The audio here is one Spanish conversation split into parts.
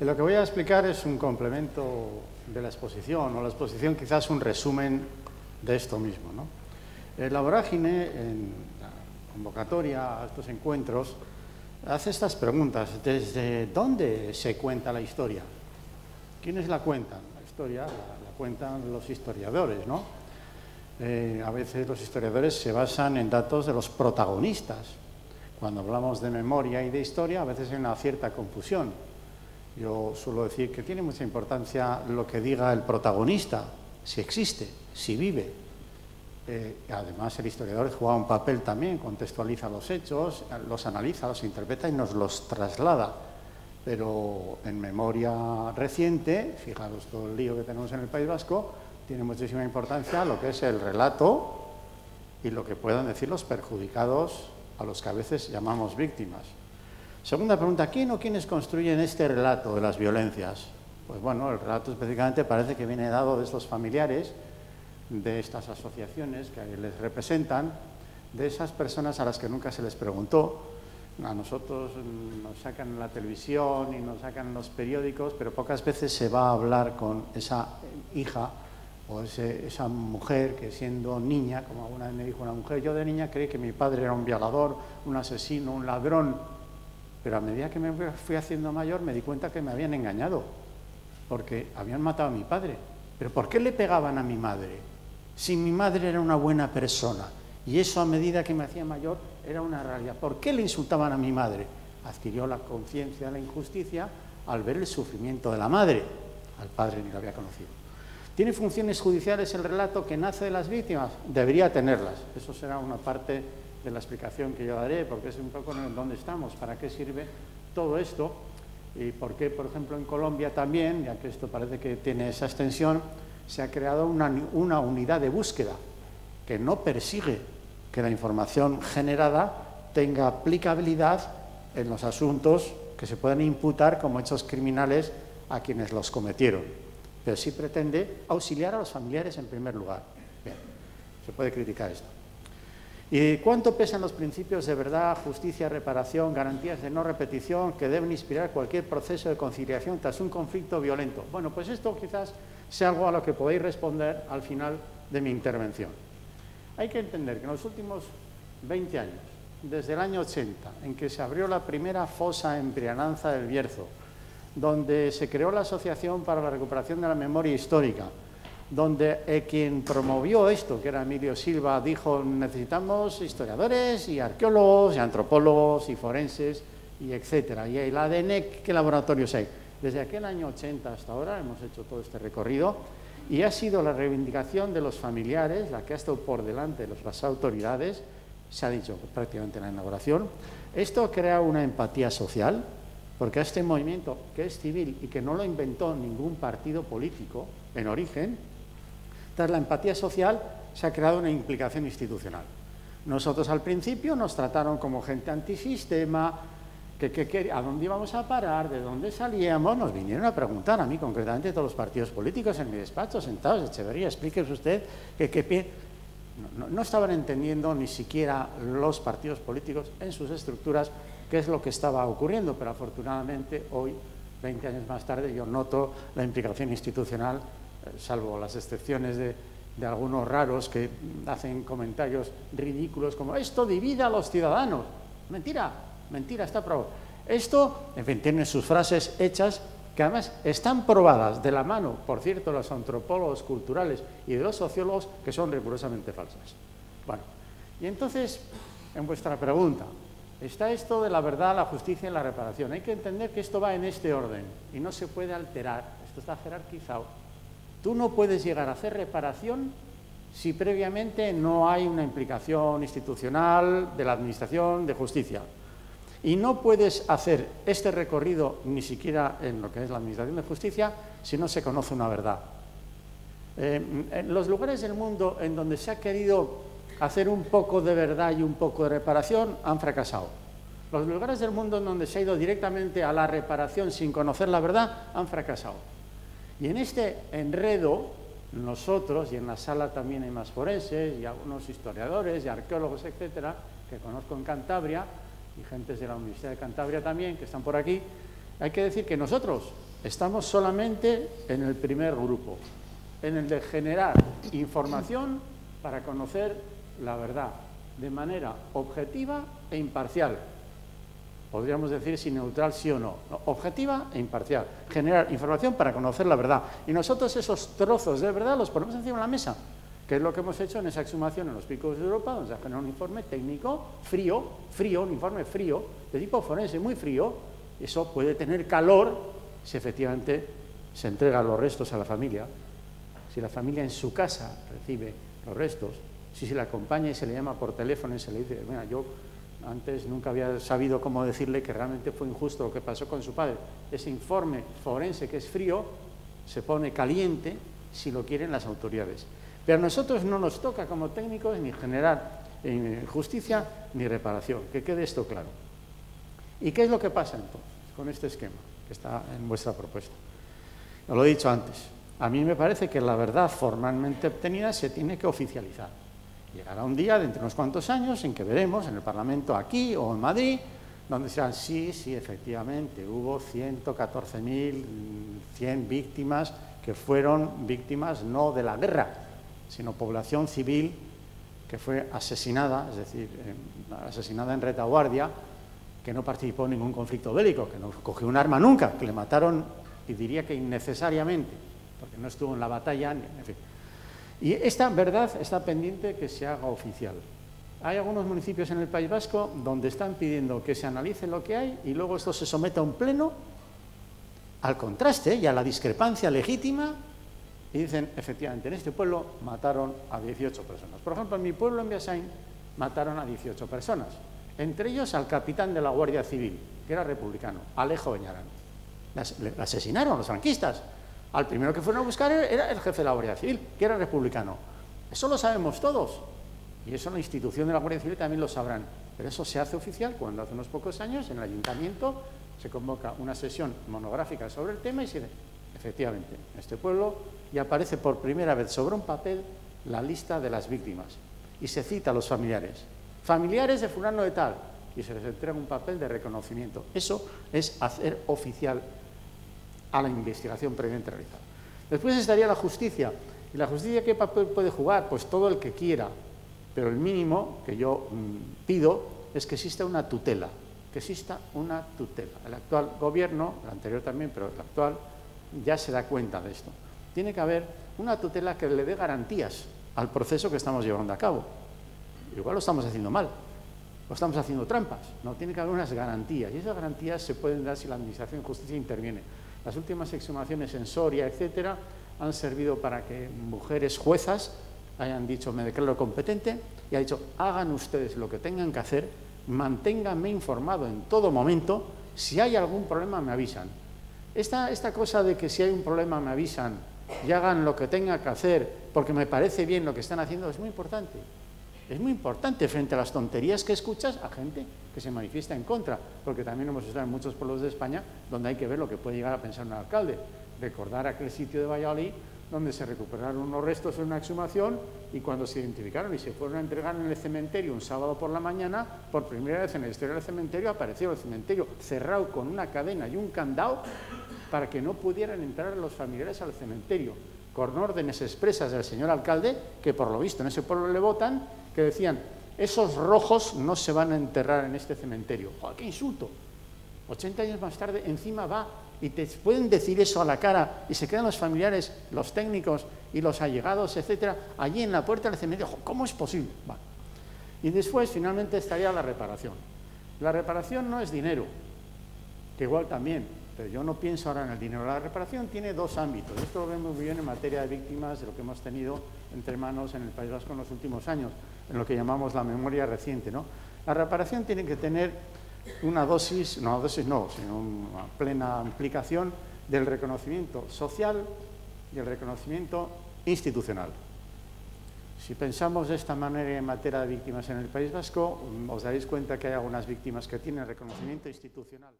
Lo que voy a explicar es un complemento de la exposición, o la exposición quizás un resumen de esto mismo. ¿no? La vorágine, en la convocatoria a estos encuentros, hace estas preguntas. ¿Desde dónde se cuenta la historia? ¿Quiénes la cuentan? La historia la, cuentan los historiadores, ¿no? Eh, a veces los historiadores se basan en datos de los protagonistas. Cuando hablamos de memoria y de historia, a veces hay una cierta confusión. Yo suelo decir que tiene mucha importancia lo que diga el protagonista, si existe, si vive. Eh, además, el historiador juega un papel también, contextualiza los hechos, los analiza, los interpreta y nos los traslada. Pero en memoria reciente, fijaros todo el lío que tenemos en el País Vasco, tiene muchísima importancia lo que es el relato y lo que puedan decir los perjudicados a los que a veces llamamos víctimas. Segunda pregunta, ¿quién o quiénes construyen este relato de las violencias? Pues bueno, el relato específicamente parece que viene dado de estos familiares, de estas asociaciones que les representan, de esas personas a las que nunca se les preguntó. A nosotros nos sacan en la televisión y nos sacan en los periódicos, pero pocas veces se va a hablar con esa hija o esa mujer que siendo niña, como alguna vez me dijo una mujer, yo de niña creí que mi padre era un violador, un asesino, un ladrón, pero a medida que me fui haciendo mayor me di cuenta que me habían engañado, porque habían matado a mi padre. ¿Pero por qué le pegaban a mi madre? Si mi madre era una buena persona, y eso a medida que me hacía mayor era una realidad. ¿Por qué le insultaban a mi madre? Adquirió la conciencia de la injusticia al ver el sufrimiento de la madre. Al padre ni lo había conocido. ¿Tiene funciones judiciales el relato que nace de las víctimas? Debería tenerlas. Eso será una parte de la explicación que yo daré, porque es un poco en dónde estamos, para qué sirve todo esto y por qué, por ejemplo, en Colombia también, ya que esto parece que tiene esa extensión, se ha creado una, una unidad de búsqueda que no persigue que la información generada tenga aplicabilidad en los asuntos que se puedan imputar como hechos criminales a quienes los cometieron pero sí pretende auxiliar a los familiares en primer lugar. Bien, se puede criticar esto. ¿Y cuánto pesan los principios de verdad, justicia, reparación, garantías de no repetición que deben inspirar cualquier proceso de conciliación tras un conflicto violento? Bueno, pues esto quizás sea algo a lo que podéis responder al final de mi intervención. Hay que entender que en los últimos 20 años, desde el año 80, en que se abrió la primera fosa en Briananza del Bierzo, donde se creó la Asociación para la Recuperación de la Memoria Histórica, donde eh, quien promovió esto, que era Emilio Silva, dijo necesitamos historiadores y arqueólogos y antropólogos y forenses y etcétera. Y el ADN, ¿qué laboratorios hay? Desde aquel año 80 hasta ahora hemos hecho todo este recorrido y ha sido la reivindicación de los familiares la que ha estado por delante de las autoridades, se ha dicho prácticamente en la inauguración. Esto crea una empatía social, porque este movimiento, que es civil y que no lo inventó ningún partido político en origen, tras la empatía social se ha creado una implicación institucional. Nosotros al principio nos trataron como gente antisistema, que, a dónde íbamos a parar, de dónde salíamos, nos vinieron a preguntar a mí concretamente todos los partidos políticos en mi despacho, sentados, Echeverría, explíquese usted que, no, no estaban entendiendo ni siquiera los partidos políticos en sus estructuras qué es lo que estaba ocurriendo, pero afortunadamente hoy, 20 años más tarde, yo noto la implicación institucional, salvo las excepciones de, algunos raros que hacen comentarios ridículos como esto divide a los ciudadanos. Mentira, mentira, está probado. Esto, en fin, tiene sus frases hechas que además están probadas de la mano, por cierto, los antropólogos culturales y de los sociólogos, que son rigurosamente falsas. Bueno, y entonces, en vuestra pregunta, Está esto de la verdad, la justicia y la reparación. Hay que entender que esto va en este orden y no se puede alterar. Esto está jerarquizado. Tú no puedes llegar a hacer reparación si previamente no hay una implicación institucional de la Administración de Justicia. Y no puedes hacer este recorrido ni siquiera en lo que es la Administración de Justicia si no se conoce una verdad. Eh, en los lugares del mundo en donde se ha querido hacer un poco de verdad y un poco de reparación, han fracasado. Los lugares del mundo en donde se ha ido directamente a la reparación sin conocer la verdad, han fracasado. Y en este enredo, nosotros, y en la sala también hay más forenses, y algunos historiadores y arqueólogos, etcétera, que conozco en Cantabria, y gentes de la Universidad de Cantabria también, que están por aquí, Hay que decir que nosotros estamos solamente en el primer grupo, en el de generar información para conocer la verdad de manera objetiva e imparcial. Podríamos decir si neutral sí o no. Objetiva e imparcial. Generar información para conocer la verdad. Y nosotros esos trozos de verdad los ponemos encima de la mesa, que es lo que hemos hecho en esa exhumación en los picos de Europa, donde se ha generado un informe técnico frío, frío, un informe frío, de tipo forense muy frío. Eso puede tener calor si efectivamente se entregan los restos a la familia, si la familia en su casa recibe los restos, si se le acompaña y se le llama por teléfono y se le dice, mira, yo antes nunca había sabido cómo decirle que realmente fue injusto lo que pasó con su padre. Ese informe forense que es frío se pone caliente si lo quieren las autoridades. Pero a nosotros no nos toca como técnicos ni generar eh, justicia ni reparación, que quede esto claro. ¿Y qué es lo que pasa entonces con este esquema que está en vuestra propuesta? lo he dicho antes, a mí me parece que la verdad formalmente obtenida se tiene que oficializar. Llegará un día, dentro de unos cuantos años, en que veremos en el Parlamento aquí o en Madrid, donde serán, sí, sí, efectivamente, hubo 114.100 víctimas que fueron víctimas no de la guerra, sino población civil que fue asesinada, es decir, asesinada en retaguardia, que no participó en ningún conflicto bélico, que no cogió un arma nunca, que le mataron, y diría que innecesariamente, porque no estuvo en la batalla, en fin. Y esta verdad está pendiente que se haga oficial. Hay algunos municipios en el País Vasco donde están pidiendo que se analice lo que hay y luego esto se someta a un pleno al contraste y a la discrepancia legítima y dicen, efectivamente, en este pueblo mataron a 18 personas. Por ejemplo, en mi pueblo, en Biasain, mataron a 18 personas, entre ellos al capitán de la Guardia Civil, que era republicano, Alejo Beñarán. Le asesinaron los franquistas, al primero que fueron a buscar era el jefe de la Guardia Civil, que era republicano. Eso lo sabemos todos. Y eso la institución de la Guardia Civil también lo sabrán. Pero eso se hace oficial cuando hace unos pocos años en el ayuntamiento se convoca una sesión monográfica sobre el tema y se dice, efectivamente, en este pueblo y aparece por primera vez sobre un papel la lista de las víctimas. Y se cita a los familiares. Familiares de fulano de tal. Y se les entrega un papel de reconocimiento. Eso es hacer oficial a la investigación previamente realizada. Después estaría la justicia. ¿Y la justicia qué papel puede jugar? Pues todo el que quiera. Pero el mínimo que yo mm, pido es que exista una tutela, que exista una tutela. El actual gobierno, el anterior también, pero el actual, ya se da cuenta de esto. Tiene que haber una tutela que le dé garantías al proceso que estamos llevando a cabo. Igual lo estamos haciendo mal, o estamos haciendo trampas. No, tiene que haber unas garantías. Y esas garantías se pueden dar si la Administración de Justicia interviene. Las últimas exhumaciones en Soria, etcétera, han servido para que mujeres juezas hayan dicho, me declaro competente, y ha dicho, hagan ustedes lo que tengan que hacer, manténganme informado en todo momento, si hay algún problema me avisan. Esta, esta cosa de que si hay un problema me avisan y hagan lo que tengan que hacer porque me parece bien lo que están haciendo es muy importante. Es muy importante frente a las tonterías que escuchas a gente que se manifiesta en contra, porque también hemos estado en muchos pueblos de España donde hay que ver lo que puede llegar a pensar un alcalde. Recordar aquel sitio de Valladolid donde se recuperaron unos restos en una exhumación y cuando se identificaron y se fueron a entregar en el cementerio un sábado por la mañana, por primera vez en la historia del cementerio apareció el cementerio cerrado con una cadena y un candado para que no pudieran entrar los familiares al cementerio, con órdenes expresas del señor alcalde, que por lo visto en ese pueblo le votan, que decían, esos rojos no se van a enterrar en este cementerio. ¡Joder, qué insulto! 80 años más tarde, encima va y te pueden decir eso a la cara y se quedan los familiares, los técnicos y los allegados, etcétera, allí en la puerta del cementerio. ¿Cómo es posible? Y después, finalmente, estaría la reparación. La reparación no es dinero, que igual también, pero yo no pienso ahora en el dinero. La reparación tiene dos ámbitos. Esto lo vemos muy bien en materia de víctimas de lo que hemos tenido entre manos en el País Vasco en los últimos años en lo que llamamos la memoria reciente. ¿no? La reparación tiene que tener una dosis, no dosis no, sino una plena implicación del reconocimiento social y el reconocimiento institucional. Si pensamos de esta manera en materia de víctimas en el País Vasco, os daréis cuenta que hay algunas víctimas que tienen reconocimiento institucional,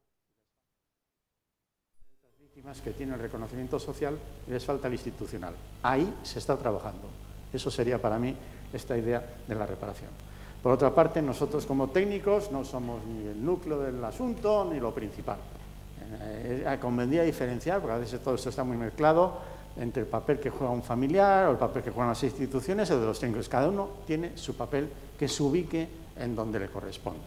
víctimas que tienen reconocimiento social y les falta el institucional. Ahí se está trabajando. Eso sería para mí esta idea de la reparación. Por otra parte, nosotros como técnicos no somos ni el núcleo del asunto ni lo principal. Eh, convendría diferenciar, porque a veces todo esto está muy mezclado, entre el papel que juega un familiar o el papel que juegan las instituciones o de los técnicos. Cada uno tiene su papel que se ubique en donde le corresponda.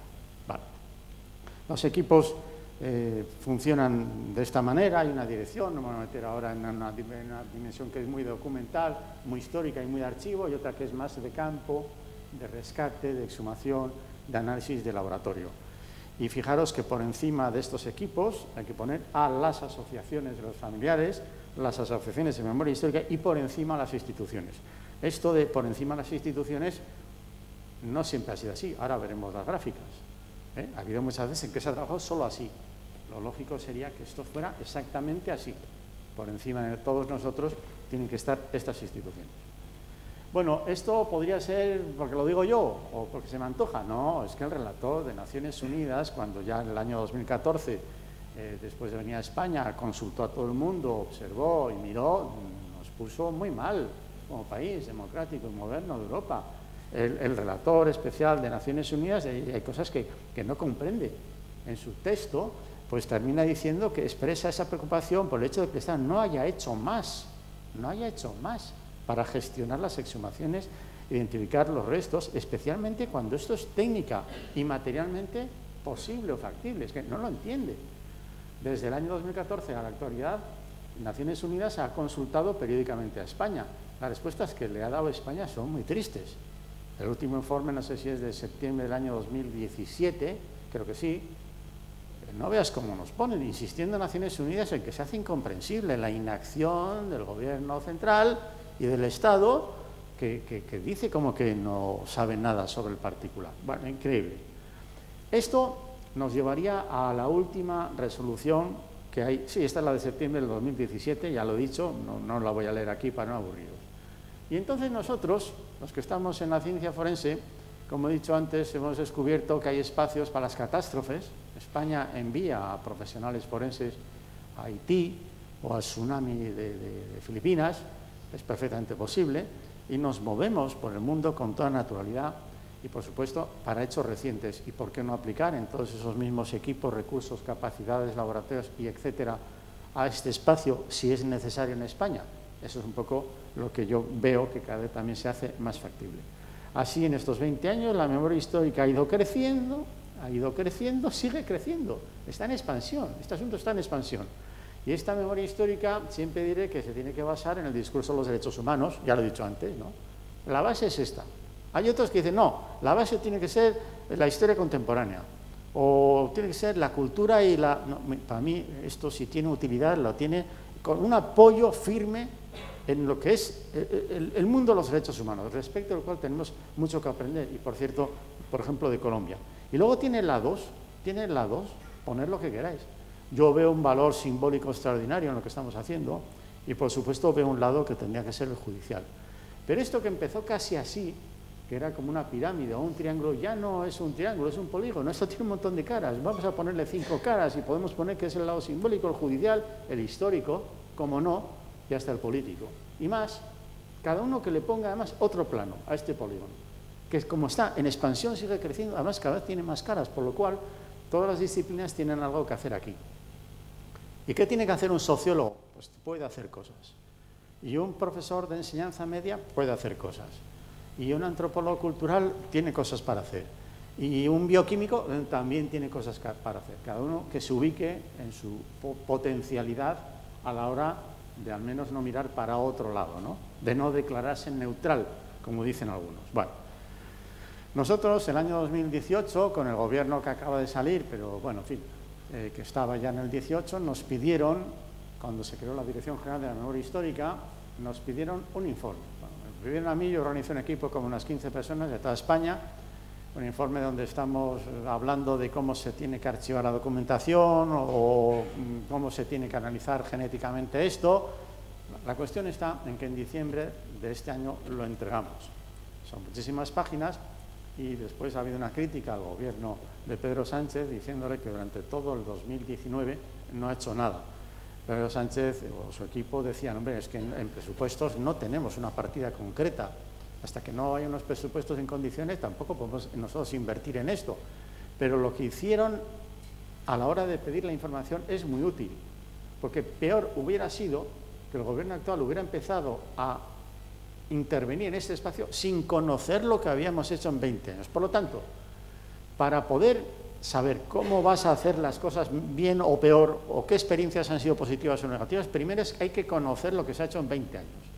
Los equipos eh, funcionan de esta manera, hay una dirección, no me voy a meter ahora en una, dimensión que es muy documental, muy histórica y muy de archivo, y otra que es más de campo, de rescate, de exhumación, de análisis de laboratorio. Y fijaros que por encima de estos equipos hay que poner a las asociaciones de los familiares, las asociaciones de memoria histórica y por encima las instituciones. Esto de por encima las instituciones no siempre ha sido así. Ahora veremos las gráficas. ¿eh? Ha habido muchas veces en que se ha trabajado solo así. Lo lógico sería que esto fuera exactamente así. Por encima de todos nosotros tienen que estar estas instituciones. Bueno, esto podría ser porque lo digo yo o porque se me antoja. No, es que el relator de Naciones Unidas, cuando ya en el año 2014 eh, después de venir a España, consultó a todo el mundo, observó y miró, nos puso muy mal como país democrático y moderno de Europa. El, relator especial de Naciones Unidas, hay, cosas que, que, no comprende. En su texto, pues termina diciendo que expresa esa preocupación por el hecho de que Estado no haya hecho más, no haya hecho más para gestionar las exhumaciones, identificar los restos, especialmente cuando esto es técnica y materialmente posible o factible. Es que no lo entiende. Desde el año 2014 a la actualidad, Naciones Unidas ha consultado periódicamente a España. Las respuestas que le ha dado España son muy tristes. El último informe, no sé si es de septiembre del año 2017, creo que sí, no veas cómo nos ponen, insistiendo en Naciones Unidas en que se hace incomprensible la inacción del gobierno central y del Estado, que, dice como que no sabe nada sobre el particular. Bueno, increíble. Esto nos llevaría a la última resolución que hay, sí, esta es la de septiembre del 2017, ya lo he dicho, no, la voy a leer aquí para no aburriros. Y entonces nosotros, los que estamos en la ciencia forense, como he dicho antes, hemos descubierto que hay espacios para las catástrofes. España envía a profesionales forenses a Haití o al tsunami de, de Filipinas, es perfectamente posible, y nos movemos por el mundo con toda naturalidad y, por supuesto, para hechos recientes. ¿Y por qué no aplicar en todos esos mismos equipos, recursos, capacidades, laboratorios y etcétera a este espacio si es necesario en España? Eso es un poco lo que yo veo que cada vez también se hace más factible. Así, en estos 20 años, la memoria histórica ha ido creciendo, ha ido creciendo, sigue creciendo, está en expansión, este asunto está en expansión. Y esta memoria histórica siempre diré que se tiene que basar en el discurso de los derechos humanos, ya lo he dicho antes, ¿no? La base es esta, hay otros que dicen, no, la base tiene que ser la historia contemporánea o tiene que ser la cultura y la... para mí esto si tiene utilidad, lo tiene con un apoyo firme en lo que es el, mundo de los derechos humanos, respecto al cual tenemos mucho que aprender, y por cierto, por ejemplo, de Colombia. Y luego tiene lados, tiene lados, poner lo que queráis. Yo veo un valor simbólico extraordinario en lo que estamos haciendo, y por supuesto veo un lado que tendría que ser el judicial. Pero esto que empezó casi así, que era como una pirámide o un triángulo, ya no es un triángulo, es un polígono. Esto tiene un montón de caras. Vamos a ponerle cinco caras y podemos poner que es el lado simbólico, el judicial, el histórico, como no, y hasta el político. Y más, cada uno que le ponga además otro plano a este polígono, que como está en expansión sigue creciendo, además cada vez tiene más caras, por lo cual todas las disciplinas tienen algo que hacer aquí. ¿Y qué tiene que hacer un sociólogo? Pues puede hacer cosas. Y un profesor de enseñanza media puede hacer cosas y un antropólogo cultural tiene cosas para hacer. Y un bioquímico eh, también tiene cosas para hacer. Cada uno que se ubique en su potencialidad a la hora de al menos no mirar para otro lado, ¿no? de no declararse neutral, como dicen algunos. Bueno, nosotros el año 2018, con el gobierno que acaba de salir, pero bueno, en fin, eh, que estaba ya en el 18, nos pidieron, cuando se creó la Dirección General de la Memoria Histórica, nos pidieron un informe Vivieron a mí, yo organizo un equipo con unas 15 personas de toda España, un informe donde estamos hablando de cómo se tiene que archivar la documentación o cómo se tiene que analizar genéticamente esto. La cuestión está en que en diciembre de este año lo entregamos. Son muchísimas páginas y después ha habido una crítica al gobierno de Pedro Sánchez diciéndole que durante todo el 2019 no ha hecho nada. Pedro Sánchez o su equipo decían, hombre, es que en, presupuestos no tenemos una partida concreta. Hasta que no haya unos presupuestos en condiciones, tampoco podemos nosotros invertir en esto. Pero lo que hicieron a la hora de pedir la información es muy útil, porque peor hubiera sido que el gobierno actual hubiera empezado a intervenir en este espacio sin conocer lo que habíamos hecho en 20 años. Por lo tanto, para poder saber cómo vas a hacer las cosas bien o peor, o qué experiencias han sido positivas o negativas, primero es que hay que conocer lo que se ha hecho en 20 años.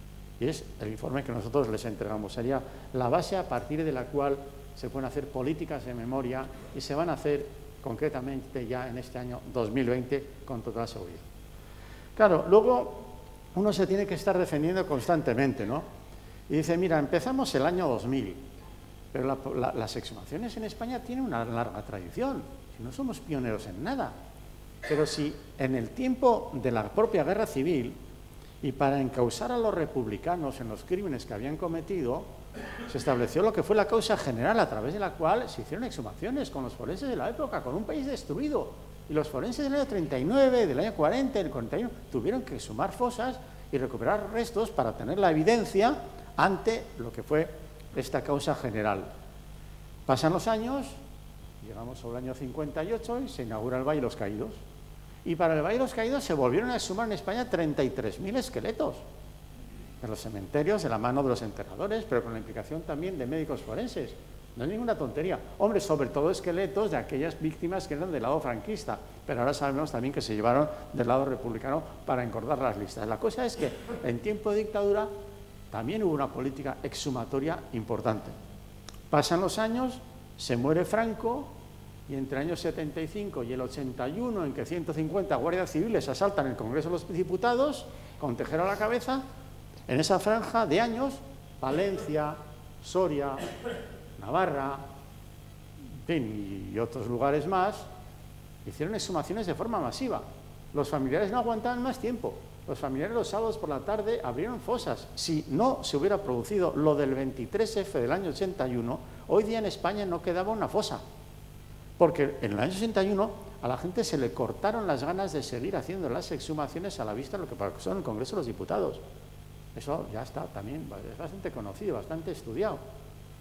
Es el informe que nosotros les entregamos. Sería la base a partir de la cual se pueden hacer políticas de memoria y se van a hacer concretamente ya en este año 2020 con total seguridad. Claro, luego uno se tiene que estar defendiendo constantemente, ¿no? Y dice, mira, empezamos el año 2000, pero las exhumaciones en España tienen una larga tradición, no somos pioneros en nada. Pero si en el tiempo de la propia guerra civil y para encausar a los republicanos en los crímenes que habían cometido, se estableció lo que fue la causa general a través de la cual se hicieron exhumaciones con los forenses de la época, con un país destruido. Y los forenses del año 39, del año 40, del 41, tuvieron que exhumar fosas y recuperar restos para tener la evidencia ante lo que fue esta causa general. Pasan los años, llegamos al año 58 y se inaugura el Valle de los Caídos. Y para el Valle de los Caídos se volvieron a sumar en España 33.000 esqueletos en los cementerios de la mano de los enterradores, pero con la implicación también de médicos forenses. No es ninguna tontería. Hombre, sobre todo esqueletos de aquellas víctimas que eran del lado franquista, pero ahora sabemos también que se llevaron del lado republicano para engordar las listas. La cosa es que en tiempo de dictadura también hubo una política exhumatoria importante. Pasan los años, se muere Franco y entre el año 75 y el 81, en que 150 guardias civiles asaltan el Congreso de los Diputados, con Tejero a la cabeza, en esa franja de años, Valencia, Soria, Navarra, y otros lugares más, hicieron exhumaciones de forma masiva. Los familiares no aguantaban más tiempo. Los familiares los sábados por la tarde abrieron fosas. Si no se hubiera producido lo del 23F del año 81, hoy día en España no quedaba una fosa. Porque en el año 81 a la gente se le cortaron las ganas de seguir haciendo las exhumaciones a la vista de lo que pasó en el Congreso de los Diputados. Eso ya está también, es bastante conocido, bastante estudiado.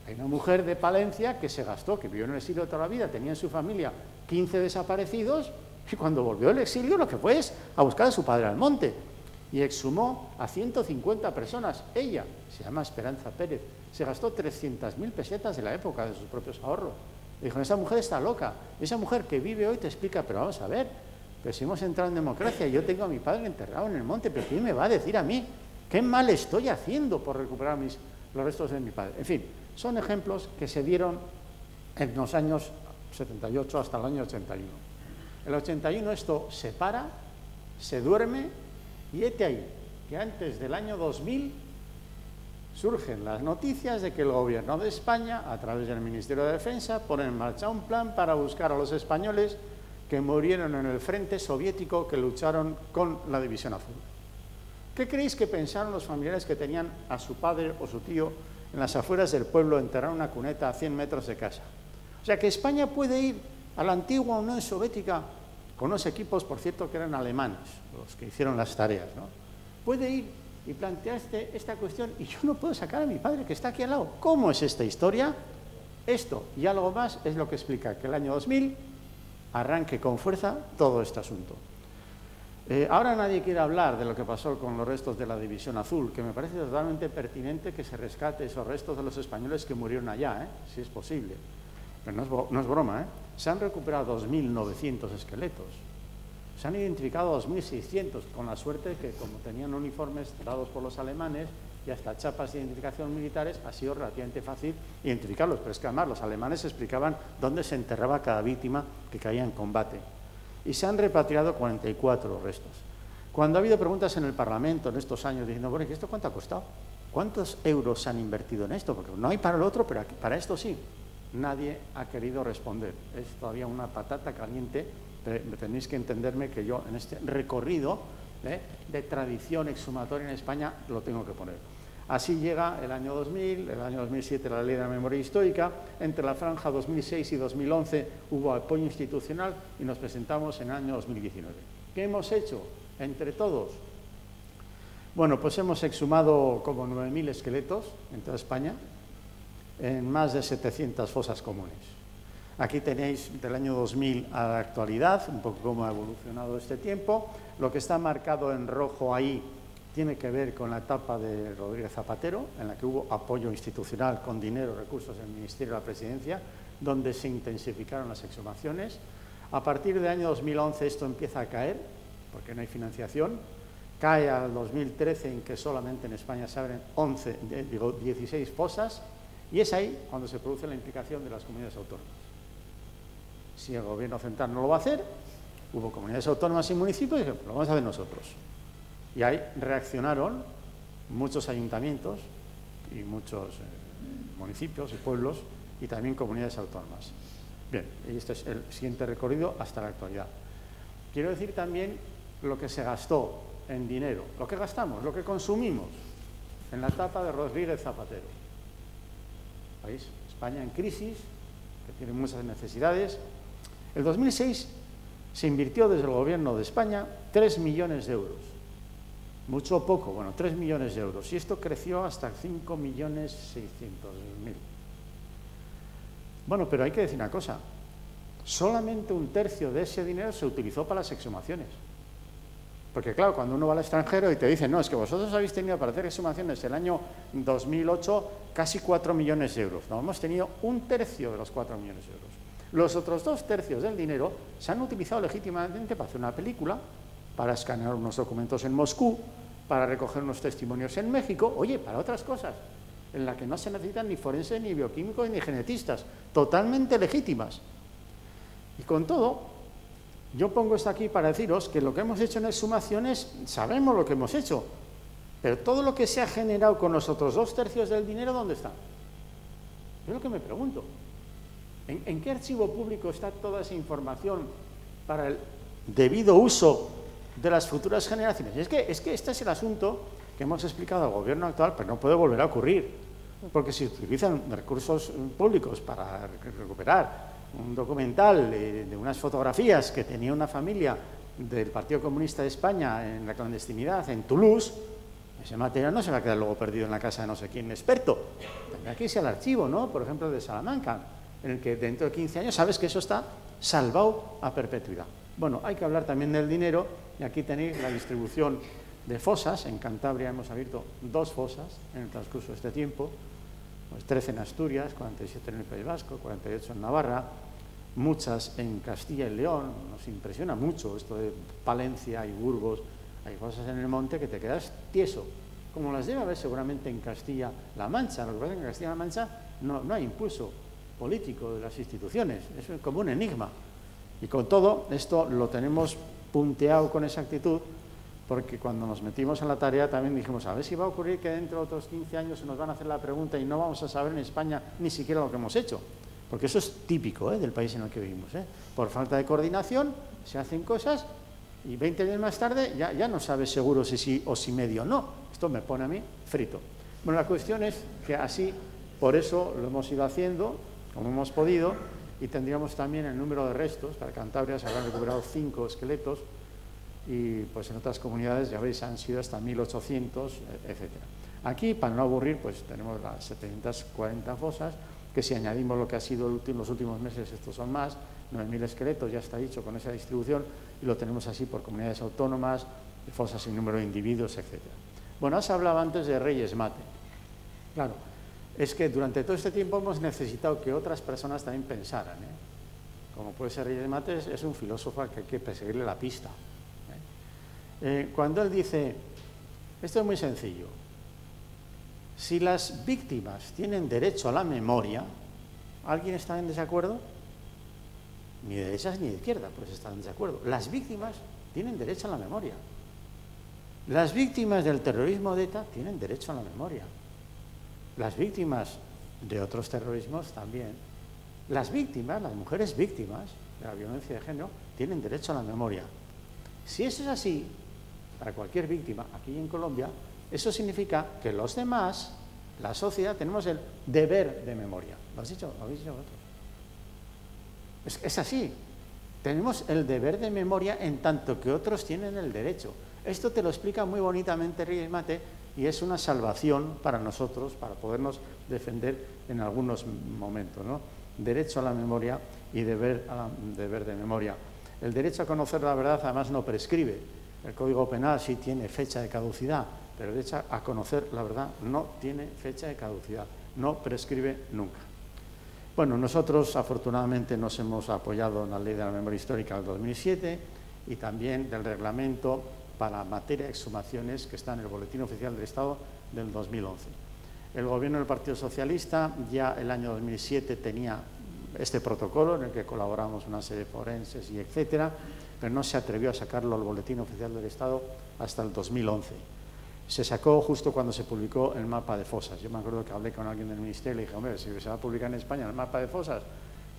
Hay una mujer de Palencia que se gastó, que vivió en el exilio toda la vida, tenía en su familia 15 desaparecidos y cuando volvió del exilio lo que fue es a buscar a su padre al monte y exhumó a 150 personas. Ella, se llama Esperanza Pérez, se gastó 300.000 pesetas de la época de sus propios ahorros. Dijo, esa mujer está loca. Esa mujer que vive hoy te explica, pero vamos a ver, pero si hemos entrado en democracia, yo tengo a mi padre enterrado en el monte, pero ¿quién me va a decir a mí qué mal estoy haciendo por recuperar mis, los restos de mi padre? En fin, son ejemplos que se dieron en los años 78 hasta el año 81. El 81 esto se para, se duerme y este ahí, que antes del año 2000 surgen las noticias de que el gobierno de España, a través del Ministerio de Defensa, pone en marcha un plan para buscar a los españoles que murieron en el frente soviético que lucharon con la División Azul. ¿Qué creéis que pensaron los familiares que tenían a su padre o su tío en las afueras del pueblo enterrar una cuneta a 100 metros de casa? O sea que España puede ir a la antigua Unión Soviética con unos equipos, por cierto, que eran alemanes, los que hicieron las tareas, ¿no? Puede ir y plantearse esta cuestión y yo no puedo sacar a mi padre que está aquí al lado. ¿Cómo es esta historia? Esto y algo más es lo que explica que el año 2000 arranque con fuerza todo este asunto. Eh, ahora nadie quiere hablar de lo que pasó con los restos de la División Azul, que me parece totalmente pertinente que se rescate esos restos de los españoles que murieron allá, ¿eh? si es posible. Pero no es, no es broma, ¿eh? Se han recuperado 2.900 esqueletos. Se han identificado 2.600, con la suerte que como tenían uniformes dados por los alemanes y hasta chapas de identificación militares, ha sido relativamente fácil identificarlos. Pero es que además los alemanes explicaban dónde se enterraba cada víctima que caía en combate. Y se han repatriado 44 restos. Cuando ha habido preguntas en el Parlamento en estos años diciendo, bueno, ¿esto cuánto ha costado? ¿Cuántos euros se han invertido en esto? Porque no hay para el otro, pero para esto sí nadie ha querido responder. Es todavía una patata caliente, tenéis que entenderme que yo en este recorrido ¿eh? de tradición exhumatoria en España lo tengo que poner. Así llega el año 2000, el año 2007 la ley de la memoria histórica, entre la franja 2006 y 2011 hubo apoyo institucional y nos presentamos en el año 2019. ¿Qué hemos hecho entre todos? Bueno, pues hemos exhumado como 9.000 esqueletos en toda España, en más de 700 fosas comunes. Aquí tenéis del año 2000 a la actualidad, un poco cómo ha evolucionado este tiempo. Lo que está marcado en rojo ahí tiene que ver con la etapa de Rodríguez Zapatero, en la que hubo apoyo institucional con dinero, recursos del Ministerio de la Presidencia, donde se intensificaron las exhumaciones. A partir del año 2011 esto empieza a caer, porque no hay financiación. Cae al 2013 en que solamente en España se abren 11, digo, 16 fosas, y es ahí cuando se produce la implicación de las comunidades autónomas. Si el gobierno central no lo va a hacer, hubo comunidades autónomas y municipios y dijeron, lo vamos a hacer nosotros. Y ahí reaccionaron muchos ayuntamientos y muchos eh, municipios y pueblos y también comunidades autónomas. Bien, y este es el siguiente recorrido hasta la actualidad. Quiero decir también lo que se gastó en dinero, lo que gastamos, lo que consumimos en la etapa de Rodríguez Zapatero. País, España en crisis, que tiene muchas necesidades. El 2006 se invirtió desde el gobierno de España 3 millones de euros mucho o poco, bueno, 3 millones de euros. Y esto creció hasta 5 millones 600 mil. Bueno, pero hay que decir una cosa. Solamente un tercio de ese dinero se utilizó para las exhumaciones. Porque claro, cuando uno va al extranjero y te dicen, no, es que vosotros habéis tenido para hacer exhumaciones el año 2008 casi 4 millones de euros. No, hemos tenido un tercio de los 4 millones de euros. Los otros dos tercios del dinero se han utilizado legítimamente para hacer una película, para escanear unos documentos en Moscú, para recoger unos testimonios en México, oye, para otras cosas, en las que no se necesitan ni forenses, ni bioquímicos, ni genetistas, totalmente legítimas. Y con todo, yo pongo esto aquí para deciros que lo que hemos hecho en exhumaciones, sabemos lo que hemos hecho, pero todo lo que se ha generado con los otros dos tercios del dinero, ¿dónde está? Es lo que me pregunto. ¿En, ¿En, qué archivo público está toda esa información para el debido uso de las futuras generaciones. Es que, es que este es el asunto que hemos explicado al gobierno actual, pero no puede volver a ocurrir, porque si utilizan recursos públicos para recuperar un documental de, unas fotografías que tenía una familia del Partido Comunista de España en la clandestinidad en Toulouse, ese material no se va a quedar luego perdido en la casa de no sé quién experto. Tendrá que irse al archivo, ¿no? Por ejemplo, de Salamanca, en el que dentro de 15 años sabes que eso está salvado a perpetuidad. Bueno, hay que hablar también del dinero y aquí tenéis la distribución de fosas. En Cantabria hemos abierto dos fosas en el transcurso de este tiempo, pues 13 en Asturias, 47 en el País Vasco, 48 en Navarra, muchas en Castilla y León. Nos impresiona mucho esto de Palencia y Burgos. Hay fosas en el monte que te quedas tieso, como las debe haber seguramente en Castilla-La Mancha. Lo que pasa es que en Castilla-La Mancha no, no hay impulso político de las instituciones, es como un enigma. Y con todo, esto lo tenemos punteado con exactitud, porque cuando nos metimos en la tarea también dijimos, a ver si va a ocurrir que dentro de otros 15 años se nos van a hacer la pregunta y no vamos a saber en España ni siquiera lo que hemos hecho. Porque eso es típico ¿eh? del país en el que vivimos. ¿eh? Por falta de coordinación se hacen cosas y 20 años más tarde ya, ya no sabes seguro si sí o si medio no. Esto me pone a mí frito. Bueno, la cuestión es que así, por eso lo hemos ido haciendo, como hemos podido, y tendríamos también el número de restos, para Cantabria se habrán recuperado cinco esqueletos y pues en otras comunidades, ya veis, han sido hasta 1800, etc. Aquí, para no aburrir, pues tenemos las 740 fosas, que si añadimos lo que ha sido en los últimos meses, estos son más, 9.000 esqueletos, ya está dicho con esa distribución, y lo tenemos así por comunidades autónomas, fosas sin número de individuos, etc. Bueno, has hablado antes de Reyes Mate. Claro, es que durante todo este tiempo hemos necesitado que otras personas también pensaran. ¿eh? Como puede ser Reyes Mates, es un filósofo que hay que perseguirle la pista. ¿eh? Eh, cuando él dice, esto es muy sencillo, si las víctimas tienen derecho a la memoria, ¿alguien está en desacuerdo? Ni de derechas ni de izquierda, pues están en desacuerdo. Las víctimas tienen derecho a la memoria. Las víctimas del terrorismo de ETA tienen derecho a la memoria. Las víctimas de otros terrorismos también. Las víctimas, las mujeres víctimas de la violencia de género, tienen derecho a la memoria. Si eso es así, para cualquier víctima aquí en Colombia, eso significa que los demás, la sociedad, tenemos el deber de memoria. ¿Lo has dicho? ¿Lo habéis dicho vosotros? Es, así. Tenemos el deber de memoria en tanto que otros tienen el derecho. Esto te lo explica muy bonitamente Reyes Mate y es una salvación para nosotros, para podernos defender en algunos momentos. ¿no? derecho a la memoria y deber, deber de memoria. El derecho a conocer la verdad además no prescribe. El Código Penal sí tiene fecha de caducidad, pero el derecho a conocer la verdad no tiene fecha de caducidad, no prescribe nunca. Bueno, nosotros afortunadamente nos hemos apoyado en la Ley de la Memoria Histórica del 2007 y también del reglamento para materia de exhumaciones que está en el Boletín Oficial del Estado del 2011. El gobierno del Partido Socialista ya el año 2007 tenía este protocolo en el que colaboramos una serie de forenses y etcétera, pero no se atrevió a sacarlo al Boletín Oficial del Estado hasta el 2011. Se sacó justo cuando se publicó el mapa de fosas. Yo me acuerdo que hablé con alguien del Ministerio y le dije, hombre, si se va a publicar en España el mapa de fosas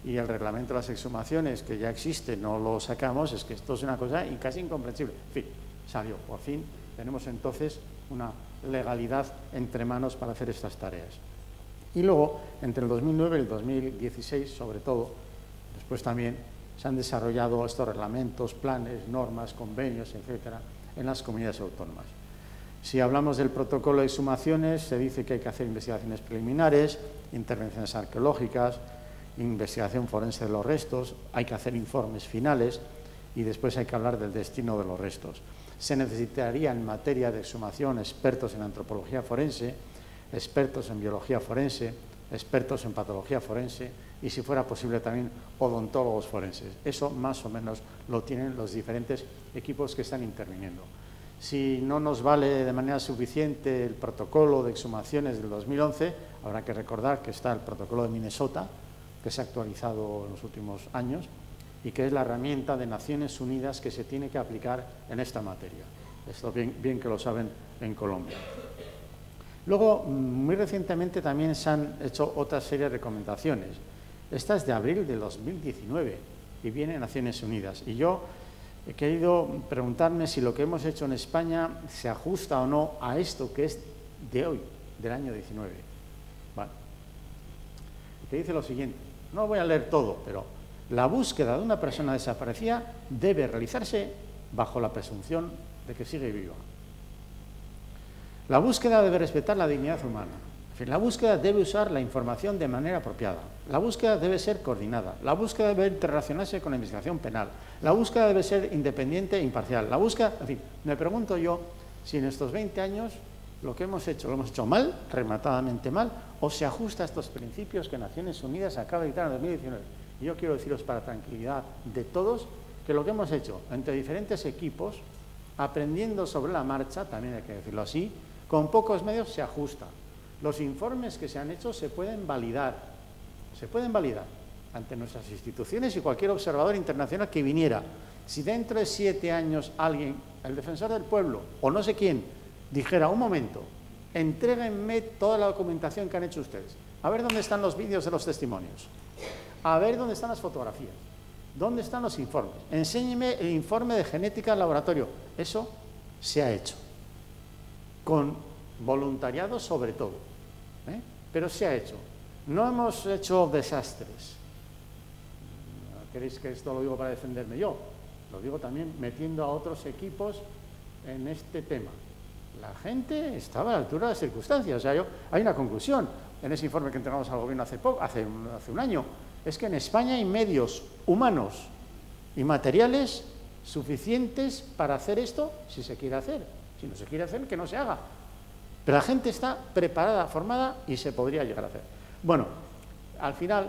y el reglamento de las exhumaciones, que ya existe, no lo sacamos, es que esto es una cosa casi incomprensible. En fin, salió. Por fin tenemos entonces una legalidad entre manos para hacer estas tareas. Y luego, entre el 2009 y el 2016, sobre todo, después también se han desarrollado estos reglamentos, planes, normas, convenios, etcétera, en las comunidades autónomas. Si hablamos del protocolo de exhumaciones, se dice que hay que hacer investigaciones preliminares, intervenciones arqueológicas, investigación forense de los restos, hay que hacer informes finales y después hay que hablar del destino de los restos. Se necesitaría en materia de exhumación expertos en antropología forense, expertos en biología forense, expertos en patología forense y, si fuera posible, también odontólogos forenses. Eso más o menos lo tienen los diferentes equipos que están interviniendo. Si no nos vale de manera suficiente el protocolo de exhumaciones del 2011, habrá que recordar que está el protocolo de Minnesota, que se ha actualizado en los últimos años y que es la herramienta de Naciones Unidas que se tiene que aplicar en esta materia. Esto bien, bien que lo saben en Colombia. Luego, muy recientemente también se han hecho otra serie de recomendaciones. Esta es de abril de 2019 y viene Naciones Unidas. Y yo he querido preguntarme si lo que hemos hecho en España se ajusta o no a esto que es de hoy, del año 19. Bueno, que dice lo siguiente, no voy a leer todo, pero la búsqueda de una persona desaparecida debe realizarse bajo la presunción de que sigue viva. La búsqueda debe respetar la dignidad humana. la búsqueda debe usar la información de manera apropiada. La búsqueda debe ser coordinada. La búsqueda debe interrelacionarse con la investigación penal. La búsqueda debe ser independiente e imparcial. La búsqueda, en fin, me pregunto yo si en estos 20 años lo que hemos hecho lo hemos hecho mal, rematadamente mal, o se ajusta a estos principios que Naciones Unidas acaba de dictar en 2019. Y yo quiero deciros para tranquilidad de todos que lo que hemos hecho entre diferentes equipos, aprendiendo sobre la marcha, también hay que decirlo así, con pocos medios se ajusta. Los informes que se han hecho se pueden validar, se pueden validar ante nuestras instituciones y cualquier observador internacional que viniera. Si dentro de siete años alguien, el defensor del pueblo o no sé quién, dijera, un momento, entréguenme toda la documentación que han hecho ustedes, a ver dónde están los vídeos de los testimonios, a ver dónde están las fotografías, dónde están los informes, enséñeme el informe de genética del laboratorio. Eso se ha hecho con voluntariado sobre todo. ¿eh? Pero se ha hecho. No hemos hecho desastres. ¿Queréis que esto lo digo para defenderme yo? Lo digo también metiendo a otros equipos en este tema. La gente estaba a la altura de las circunstancias. O sea, yo, hay una conclusión en ese informe que entregamos al gobierno hace, poco, hace, hace un año. Es que en España hay medios humanos y materiales suficientes para hacer esto si se quiere hacer. Si no se quiere hacer, que no se haga. Pero la gente está preparada, formada y se podría llegar a hacer. Bueno, al final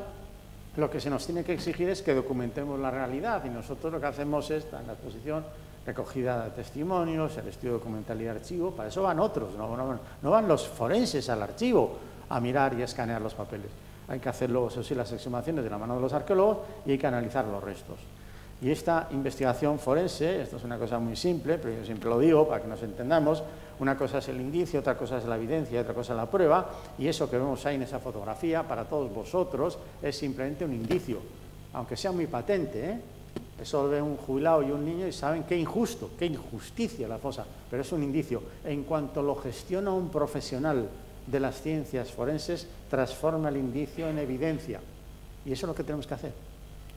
lo que se nos tiene que exigir es que documentemos la realidad y nosotros lo que hacemos es, en la exposición, recogida de testimonios, el estudio documental y archivo, para eso van otros, no, no, van los forenses al archivo a mirar y a escanear los papeles. Hay que hacer luego, eso sí, las exhumaciones de la mano de los arqueólogos y hay que analizar los restos. Y esta investigación forense, esto es una cosa muy simple, pero yo siempre lo digo para que nos entendamos, una cosa es el indicio, otra cosa es la evidencia, otra cosa es la prueba, y eso que vemos ahí en esa fotografía, para todos vosotros, es simplemente un indicio, aunque sea muy patente, ¿eh? Eso lo ve un jubilado y un niño y saben qué injusto, qué injusticia la fosa, pero es un indicio. En cuanto lo gestiona un profesional de las ciencias forenses, transforma el indicio en evidencia. Y eso es lo que tenemos que hacer,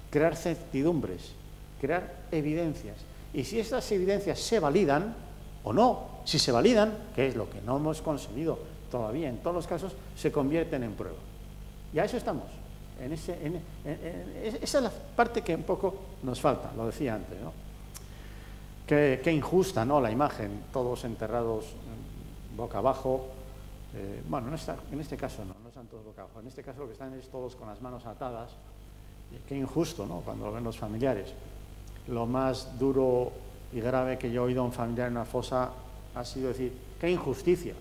crear certidumbres, crear evidencias. Y si estas evidencias se validan o no, si se validan, que es lo que no hemos conseguido todavía en todos los casos, se convierten en prueba. Y a eso estamos. En ese, esa es la parte que un poco nos falta, lo decía antes. ¿no? Qué, injusta ¿no? la imagen, todos enterrados boca abajo. Eh, bueno, en este caso no, no están todos boca abajo. En este caso lo que están es todos con las manos atadas. Qué injusto ¿no? cuando lo ven los familiares. Lo más duro y grave que yo he oído a un familiar en una fosa ha sido decir, qué injusticia.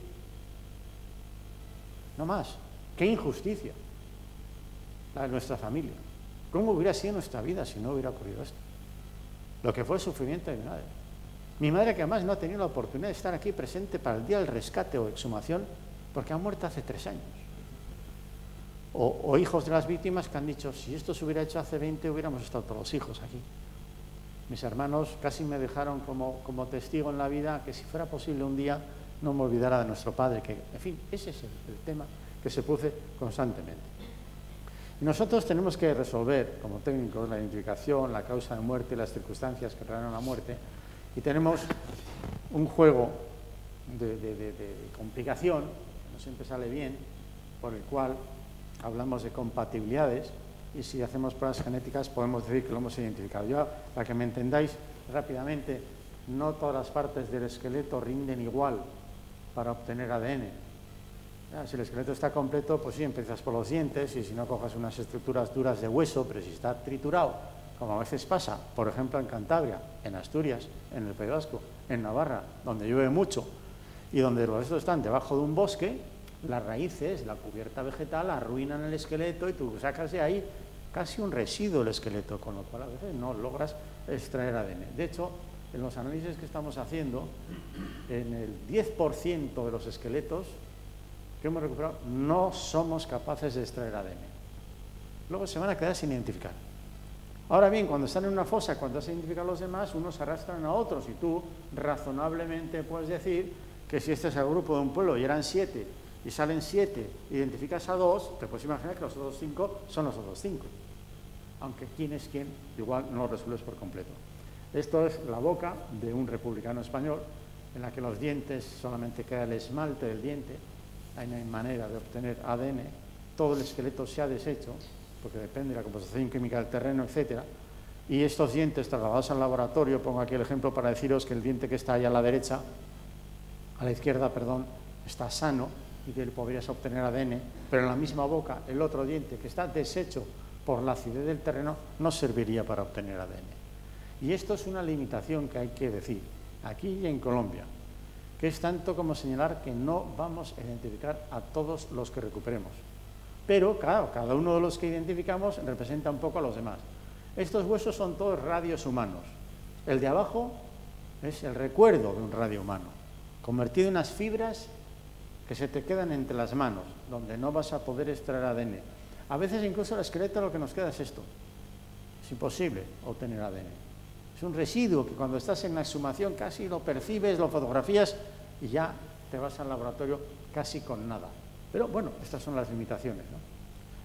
No más, qué injusticia la de nuestra familia. ¿Cómo hubiera sido nuestra vida si no hubiera ocurrido esto? Lo que fue el sufrimiento de mi madre. Mi madre que además no ha tenido la oportunidad de estar aquí presente para el día del rescate o exhumación porque ha muerto hace tres años. O, hijos de las víctimas que han dicho, si esto se hubiera hecho hace 20 hubiéramos estado todos los hijos aquí. Mis hermanos casi me dejaron como, como testigo en la vida que si fuera posible un día no me olvidara de nuestro padre, que en fin, ese es el, tema que se produce constantemente. Y nosotros tenemos que resolver, como técnicos, la identificación, la causa de muerte las circunstancias que traen la muerte. Y tenemos un juego de, complicación, no siempre sale bien, por el cual hablamos de compatibilidades y si hacemos pruebas genéticas podemos decir que lo hemos identificado. Para que me entendáis rápidamente, no todas las partes del esqueleto rinden igual para obtener ADN. Si el esqueleto está completo, pues sí, empiezas por los dientes y si no cojas unas estructuras duras de hueso, pero si está triturado, como a veces pasa, por ejemplo en Cantabria, en Asturias, en el País Vasco, en Navarra, donde llueve mucho y donde los restos están debajo de un bosque, las raíces, la cubierta vegetal arruinan el esqueleto y tú sacas de ahí casi un residuo del esqueleto, con lo cual a veces no logras extraer ADN. De hecho, en los análisis que estamos haciendo, en el 10% de los esqueletos que hemos recuperado, no somos capaces de extraer ADN. Luego se van a quedar sin identificar. Ahora bien, cuando están en una fosa, cuando has identificado a los demás, unos arrastran a otros y tú razonablemente puedes decir que si este es el grupo de un pueblo y eran siete y salen siete, identificas a dos, te puedes imaginar que los otros cinco son los otros cinco. Aunque quién es quién, igual no lo resuelves por completo. Esto es la boca de un republicano español en la que los dientes solamente queda el esmalte del diente hay una manera de obtener ADN, todo el esqueleto se ha deshecho, porque depende de la composición química del terreno, etc. Y estos dientes trasladados al laboratorio, pongo aquí el ejemplo para deciros que el diente que está ahí a la derecha, a la izquierda, perdón, está sano y que podrías obtener ADN, pero en la misma boca el otro diente que está deshecho por la acidez del terreno no serviría para obtener ADN. Y esto es una limitación que hay que decir, aquí y en Colombia que es tanto como señalar que no vamos a identificar a todos los que recuperemos. Pero, claro, cada uno de los que identificamos representa un poco a los demás. Estos huesos son todos radios humanos. El de abajo es el recuerdo de un radio humano, convertido en unas fibras que se te quedan entre las manos, donde no vas a poder extraer ADN. A veces incluso el esqueleto lo que nos queda es esto. Es imposible obtener ADN. Es un residuo que cuando estás en la exhumación casi lo percibes, lo fotografías y ya te vas al laboratorio casi con nada. Pero bueno, estas son las limitaciones.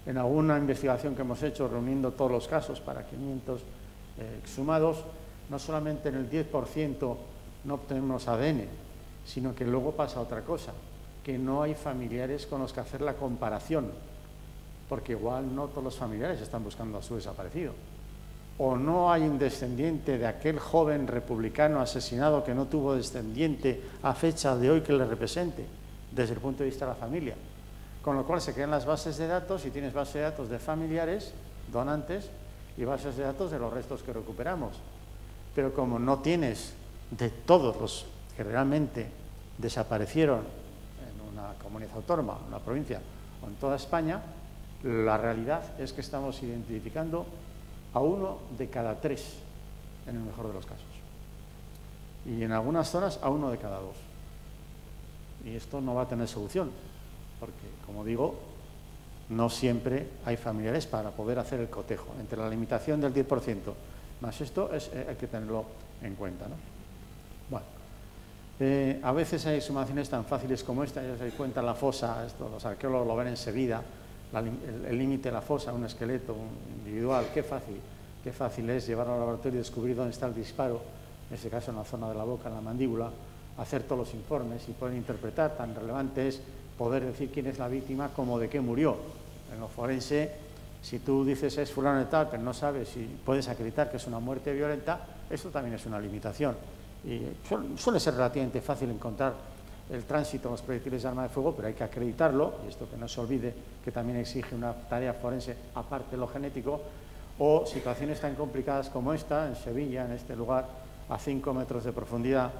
En alguna investigación que hemos hecho reuniendo todos los casos para 500 eh, exhumados, no solamente en el 10% no obtenemos ADN, sino que luego pasa otra cosa, que no hay familiares con los que hacer la comparación, porque igual no todos los familiares están buscando a su desaparecido o no hay un descendiente de aquel joven republicano asesinado que no tuvo descendiente a fecha de hoy que le represente, desde el punto de vista de la familia. Con lo cual se crean las bases de datos y tienes bases de datos de familiares, donantes, y bases de datos de los restos que recuperamos. Pero como no tienes de todos los que realmente desaparecieron en una comunidad autónoma, en una provincia o en toda España, la realidad es que estamos identificando a uno de cada tres, en el mejor de los casos. Y en algunas zonas a uno de cada dos. Y esto no va a tener solución, porque, como digo, no siempre hay familiares para poder hacer el cotejo. Entre la limitación del 10% más esto es, eh, hay que tenerlo en cuenta. ¿no? Bueno, eh, a veces hay sumaciones tan fáciles como esta, ya se cuenta la fosa, esto, los arqueólogos lo ven enseguida, el límite de la fosa, un esqueleto individual, qué fácil, qué fácil es llevar al laboratorio y descubrir dónde está el disparo, en este caso en la zona de la boca, en la mandíbula, hacer todos los informes y poder interpretar, tan relevante es poder decir quién es la víctima como de qué murió. En lo forense Si tú dices es fulano de tal, pero no sabes si puedes acreditar que es una muerte violenta, eso también es una limitación. Suele ser relativamente fácil encontrar el tránsito de los proyectiles de arma de fuego, pero hay que acreditarlo, y esto que no se olvide, que también exige una tarea forense aparte de lo genético, o situaciones tan complicadas como esta, en Sevilla, en este lugar, a 5 metros de profundidad,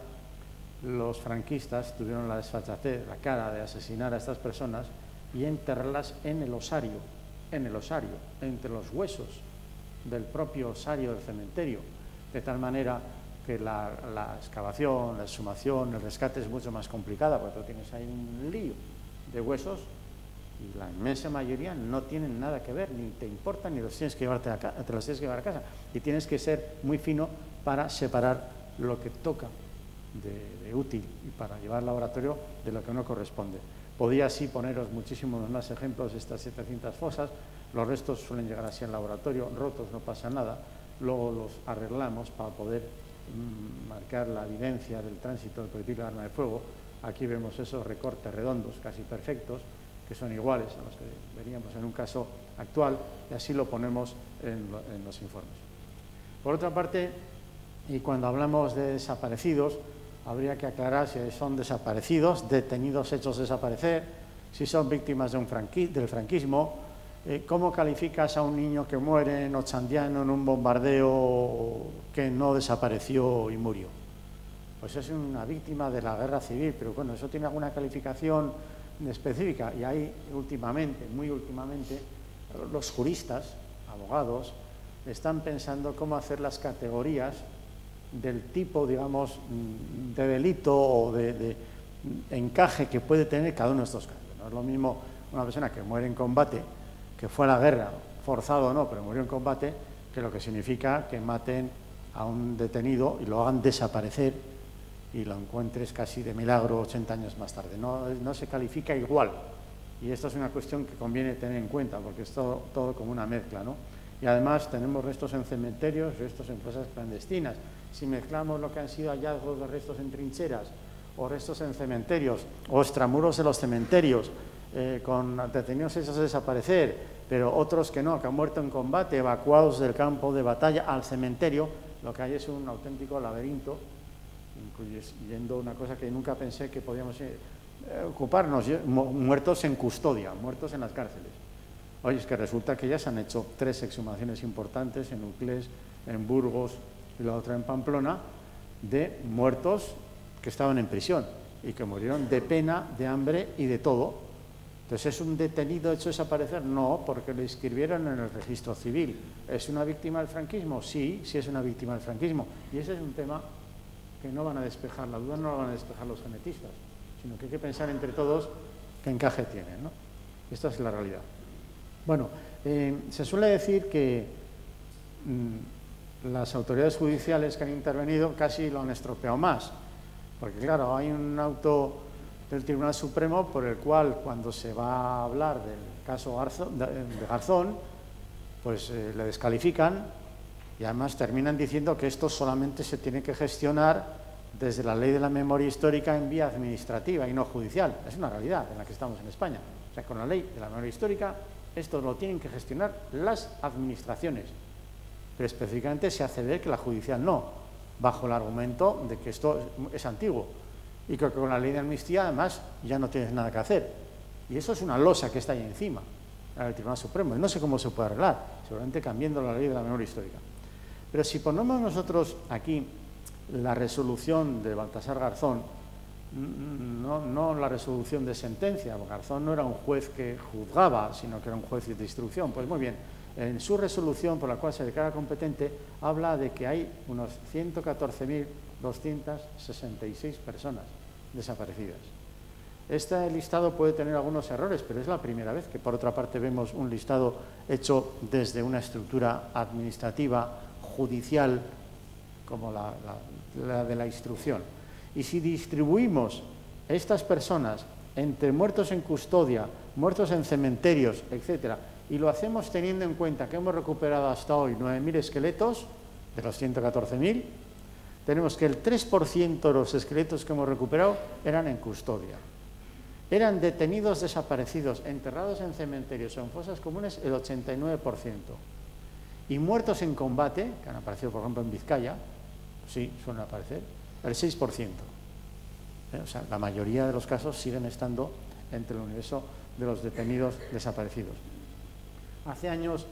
los franquistas tuvieron la desfachatez, la cara de asesinar a estas personas y enterrarlas en el osario, en el osario, entre los huesos del propio osario del cementerio, de tal manera que la, excavación, la exhumación, el rescate es mucho más complicada, porque tú tienes ahí un lío de huesos y la inmensa mayoría no tienen nada que ver, ni te importan, ni los tienes que llevarte a te los tienes que llevar a casa. Y tienes que ser muy fino para separar lo que toca de, útil y para llevar al laboratorio de lo que no corresponde. Podía así poneros muchísimos más ejemplos de estas 700 fosas. Los restos suelen llegar así al laboratorio, rotos, no pasa nada. Luego los arreglamos para poder marcar la evidencia del tránsito del proyectil de arma de fuego. Aquí vemos esos recortes redondos, casi perfectos, que son iguales a los que veríamos en un caso actual, y así lo ponemos en, en los informes. Por otra parte, y cuando hablamos de desaparecidos, habría que aclarar si son desaparecidos, detenidos hechos desaparecer, si son víctimas de un del franquismo, eh, cómo calificas a un niño que muere en Ochandiano en un bombardeo que no desapareció y murió. Pues es una víctima de la guerra civil, pero bueno, eso tiene alguna calificación específica y ahí últimamente, muy últimamente, los juristas, abogados, están pensando cómo hacer las categorías del tipo, digamos, de delito o de, encaje que puede tener cada uno de estos casos. No es lo mismo una persona que muere en combate, que fue a la guerra, forzado o no, pero murió en combate, que lo que significa que maten a un detenido y lo hagan desaparecer y lo encuentres casi de milagro 80 años más tarde. No, no se califica igual. Y esto es una cuestión que conviene tener en cuenta, porque es todo, todo como una mezcla. ¿no? Y además tenemos restos en cementerios, restos en fosas clandestinas si mezclamos lo que han sido hallazgos de restos en trincheras o restos en cementerios o extramuros de los cementerios eh, con detenidos hechos a desaparecer, pero otros que no, que han muerto en combate, evacuados del campo de batalla al cementerio, lo que hay es un auténtico laberinto, incluyendo una cosa que nunca pensé que podíamos eh, ocuparnos, muertos en custodia, muertos en las cárceles. Oye, es que resulta que ya se han hecho tres exhumaciones importantes en Uclés, en Burgos, y la otra en Pamplona, de muertos que estaban en prisión y que murieron de pena, de hambre y de todo. Entonces, ¿es un detenido hecho desaparecer? No, porque lo inscribieron en el registro civil. ¿Es una víctima del franquismo? Sí, sí es una víctima del franquismo. Y ese es un tema que no van a despejar, la duda no la van a despejar los genetistas, sino que hay que pensar entre todos qué encaje tienen. ¿no? Esta es la realidad. Bueno, eh, se suele decir que mm, las autoridades judiciales que han intervenido casi lo han estropeado más. Porque claro, hay un auto del Tribunal Supremo por el cual cuando se va a hablar del caso de Garzón, pues eh, le descalifican y además terminan diciendo que esto solamente se tiene que gestionar desde la ley de la memoria histórica en vía administrativa y no judicial. Es una realidad en la que estamos en España. O sea, con la ley de la memoria histórica esto lo tienen que gestionar las administraciones pero específicamente se hace ver que la judicial no, bajo el argumento de que esto es antiguo y que con la ley de amnistía además ya no tienes nada que hacer. Y eso es una losa que está ahí encima, del Tribunal Supremo, y no sé cómo se puede arreglar, seguramente cambiando la ley de la memoria histórica. Pero si ponemos nosotros aquí la resolución de Baltasar Garzón, no, no, la resolución de sentencia, Garzón no era un juez que juzgaba, sino que era un juez de instrucción, pues muy bien, en su resolución por la cual se declara competente, habla de que hay unos 114.266 personas desaparecidas. Este listado puede tener algunos errores, pero es la primera vez que, por otra parte, vemos un listado hecho desde una estructura administrativa, judicial, como la, la de la instrucción. Y si distribuimos estas personas entre muertos en custodia, muertos en cementerios, etcétera, y lo hacemos teniendo en cuenta que hemos recuperado hasta hoy 9.000 esqueletos de los 114.000, tenemos que el 3% de los esqueletos que hemos recuperado eran en custodia. eran detenidos desaparecidos, enterrados en cementerios o en fosas comunes el 89%. Y muertos en combate, que han aparecido por ejemplo en Vizcaya, sí, suelen aparecer, el 6%. ¿Eh? O sea, la mayoría de los casos siguen estando entre el universo de los detenidos desaparecidos. Hace años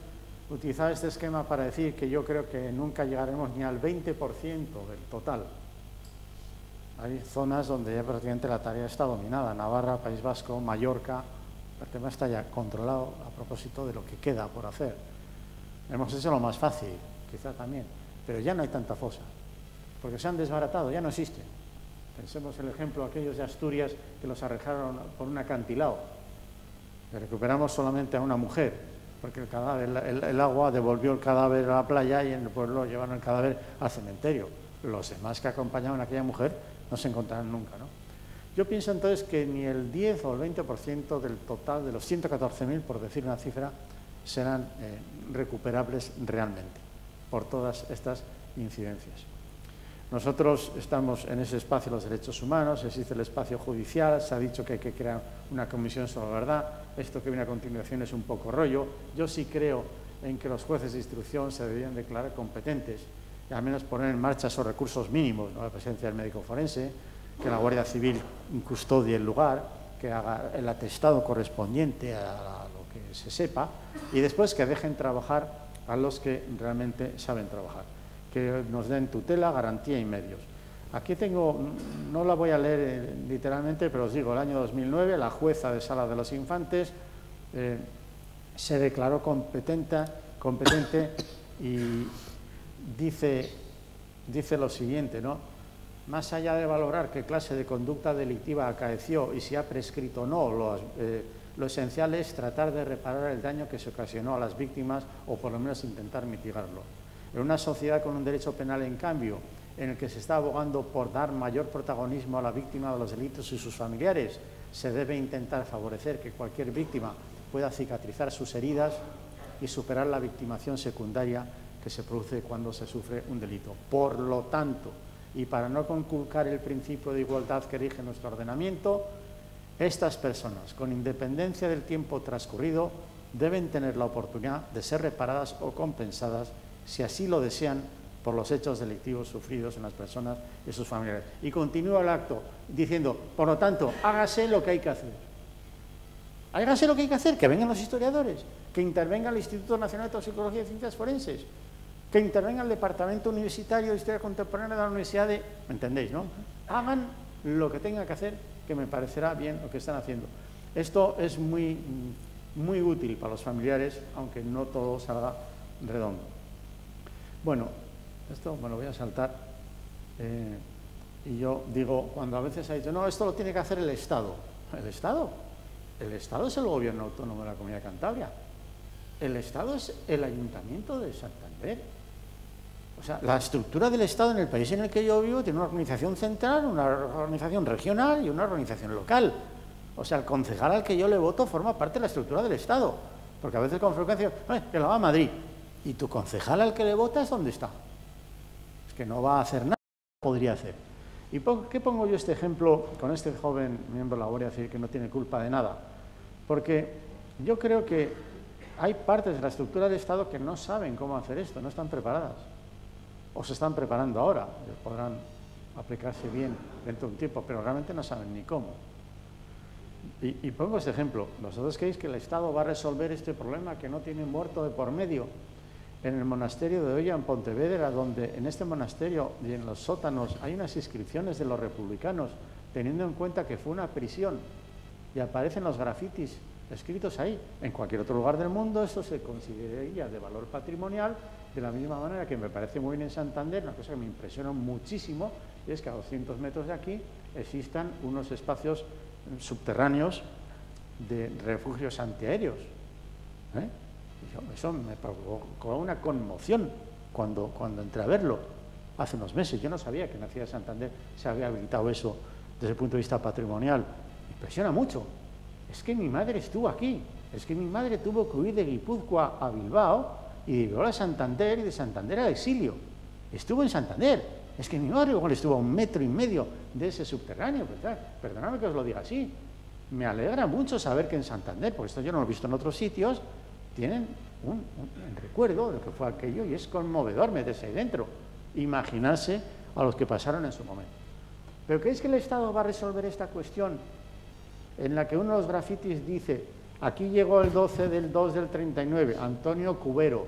utilizaba este esquema para decir que yo creo que nunca llegaremos ni al 20% del total. Hay zonas donde ya prácticamente la tarea está dominada, Navarra, País Vasco, Mallorca, el tema está ya controlado a propósito de lo que queda por hacer. Hemos hecho lo más fácil, quizá también, pero ya no hay tanta fosa, porque se han desbaratado, ya no existen. Pensemos el ejemplo aquellos de Asturias que los arrejaron por un acantilado. recuperamos solamente a una mujer, porque el, cadáver, el, agua devolvió el cadáver a la playa y en el pueblo llevaron el cadáver al cementerio. Los demás que acompañaban a aquella mujer no se encontrarán nunca. ¿no? Yo pienso entonces que ni el 10 o el 20% del total de los 114.000, por decir una cifra, serán eh, recuperables realmente por todas estas incidencias. Nosotros estamos en ese espacio de los derechos humanos, existe el espacio judicial, se ha dicho que hay que crear una comisión sobre la verdad, esto que viene a continuación es un poco rollo. Yo sí creo en que los jueces de instrucción se deberían declarar competentes y al menos poner en marcha esos recursos mínimos, la presencia del médico forense, que la Guardia Civil custodie el lugar, que haga el atestado correspondiente a lo que se sepa y después que dejen trabajar a los que realmente saben trabajar que nos den tutela, garantía y medios. Aquí tengo, no la voy a leer eh, literalmente, pero os digo, el año 2009 la jueza de Sala de los Infantes eh, se declaró competente, y dice, dice lo siguiente, ¿no? Más allá de valorar qué clase de conducta delictiva acaeció y si ha prescrito o no, lo, eh, lo esencial es tratar de reparar el daño que se ocasionó a las víctimas o por lo menos intentar mitigarlo. En una sociedad con un derecho penal, en cambio, en el que se está abogando por dar mayor protagonismo a la víctima de los delitos y sus familiares, se debe intentar favorecer que cualquier víctima pueda cicatrizar sus heridas y superar la victimación secundaria que se produce cuando se sufre un delito. Por lo tanto, y para no conculcar el principio de igualdad que rige nuestro ordenamiento, estas personas, con independencia del tiempo transcurrido, deben tener la oportunidad de ser reparadas o compensadas si así lo desean, por los hechos delictivos sufridos en las personas y sus familiares. Y continúa el acto diciendo, por lo tanto, hágase lo que hay que hacer. Hágase lo que hay que hacer, que vengan los historiadores, que intervenga el Instituto Nacional de Toxicología y Ciencias Forenses, que intervenga el Departamento Universitario de Historia Contemporánea de la Universidad de... ¿Me entendéis, no? Hagan lo que tengan que hacer, que me parecerá bien lo que están haciendo. Esto es muy, muy útil para los familiares, aunque no todo salga redondo. Bueno, esto me lo voy a saltar. Eh, y yo digo, cuando a veces ha dicho, no, esto lo tiene que hacer el Estado. ¿El Estado? El Estado es el gobierno autónomo de la Comunidad de Cantabria. El Estado es el Ayuntamiento de Santander. O sea, la estructura del Estado en el país en el que yo vivo tiene una organización central, una organización regional y una organización local. O sea, el concejal al que yo le voto forma parte de la estructura del Estado. Porque a veces con frecuencia, que lo va a Madrid. ¿Y tu concejal al que le votas dónde está? Es que no va a hacer nada, podría hacer. ¿Y por qué pongo yo este ejemplo con este joven miembro de la Guardia Civil que no tiene culpa de nada? Porque yo creo que hay partes de la estructura del Estado que no saben cómo hacer esto, no están preparadas. O se están preparando ahora, podrán aplicarse bien dentro de un tiempo, pero realmente no saben ni cómo. Y, y pongo este ejemplo. ¿Vosotros creéis que el Estado va a resolver este problema que no tiene muerto de por medio? En el monasterio de Oya, en Pontevedra, donde en este monasterio y en los sótanos hay unas inscripciones de los republicanos, teniendo en cuenta que fue una prisión, y aparecen los grafitis escritos ahí. En cualquier otro lugar del mundo esto se consideraría de valor patrimonial, de la misma manera que me parece muy bien en Santander, una cosa que me impresiona muchísimo, es que a 200 metros de aquí existan unos espacios subterráneos de refugios antiaéreos. ¿eh? Eso me provocó una conmoción cuando, cuando entré a verlo hace unos meses. Yo no sabía que en la ciudad de Santander se había habilitado eso desde el punto de vista patrimonial. Me impresiona mucho. Es que mi madre estuvo aquí. Es que mi madre tuvo que huir de Guipúzcoa a Bilbao y de Bilbao a Santander y de Santander al exilio. Estuvo en Santander. Es que mi madre igual estuvo a un metro y medio de ese subterráneo. Perdóname que os lo diga así. me alegra mucho saber que en Santander, porque esto yo no lo he visto en otros sitios, tienen un, recuerdo de lo que fue aquello y es conmovedor meterse ahí dentro, imaginarse a los que pasaron en su momento. Pero ¿creéis que el Estado va a resolver esta cuestión en la que uno de los grafitis dice, aquí llegó el 12 del 2 del 39, Antonio Cubero,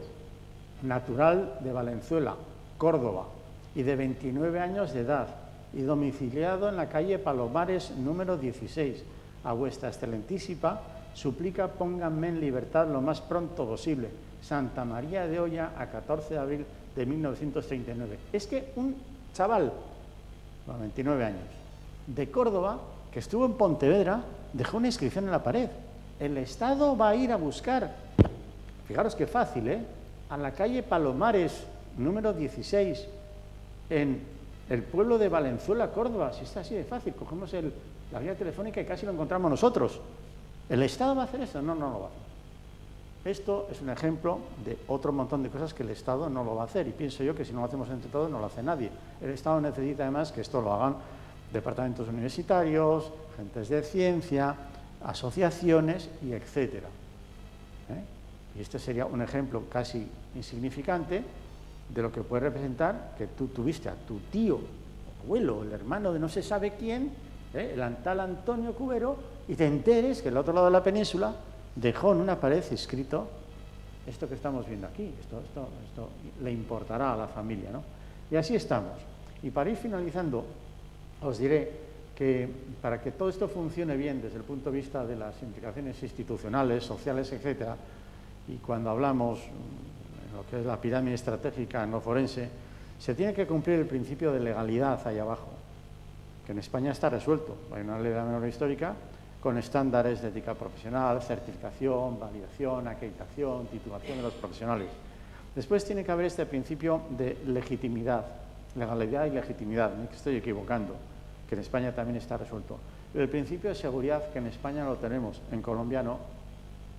natural de Valenzuela, Córdoba, y de 29 años de edad, y domiciliado en la calle Palomares número 16, a vuestra excelentísima suplica pónganme en libertad lo más pronto posible. Santa María de Olla a 14 de abril de 1939. Es que un chaval, con 29 años, de Córdoba, que estuvo en Pontevedra, dejó una inscripción en la pared. El Estado va a ir a buscar, fijaros qué fácil, ¿eh? A la calle Palomares, número 16, en el pueblo de Valenzuela, Córdoba. Si está así de fácil, cogemos la vía telefónica y casi lo encontramos nosotros. ¿El Estado va a hacer eso? No, no lo va a hacer. Esto es un ejemplo de otro montón de cosas que el Estado no lo va a hacer y pienso yo que si no lo hacemos entre todos no lo hace nadie. El Estado necesita además que esto lo hagan departamentos universitarios, gentes de ciencia, asociaciones y etcétera. ¿eh? Y este sería un ejemplo casi insignificante de lo que puede representar que tú tuviste a tu tío, abuelo, el hermano de no se sabe quién, ¿eh? el tal Antonio Cubero, y te enteres que el otro lado de la península dejó en una pared escrito esto que estamos viendo aquí, esto, esto, esto le importará a la familia. ¿no? Y así estamos. Y para ir finalizando, os diré que para que todo esto funcione bien desde el punto de vista de las implicaciones institucionales, sociales, etcétera, y cuando hablamos en lo que es la pirámide estratégica no forense, se tiene que cumplir el principio de legalidad ahí abajo que en España está resuelto. Hay una ley de la memoria histórica con estándares de ética profesional, certificación, validación, acreditación, titulación de los profesionales. Después tiene que haber este principio de legitimidad, legalidad y legitimidad, no que estoy equivocando, que en España también está resuelto. el principio de seguridad, que en España lo tenemos, en Colombia no,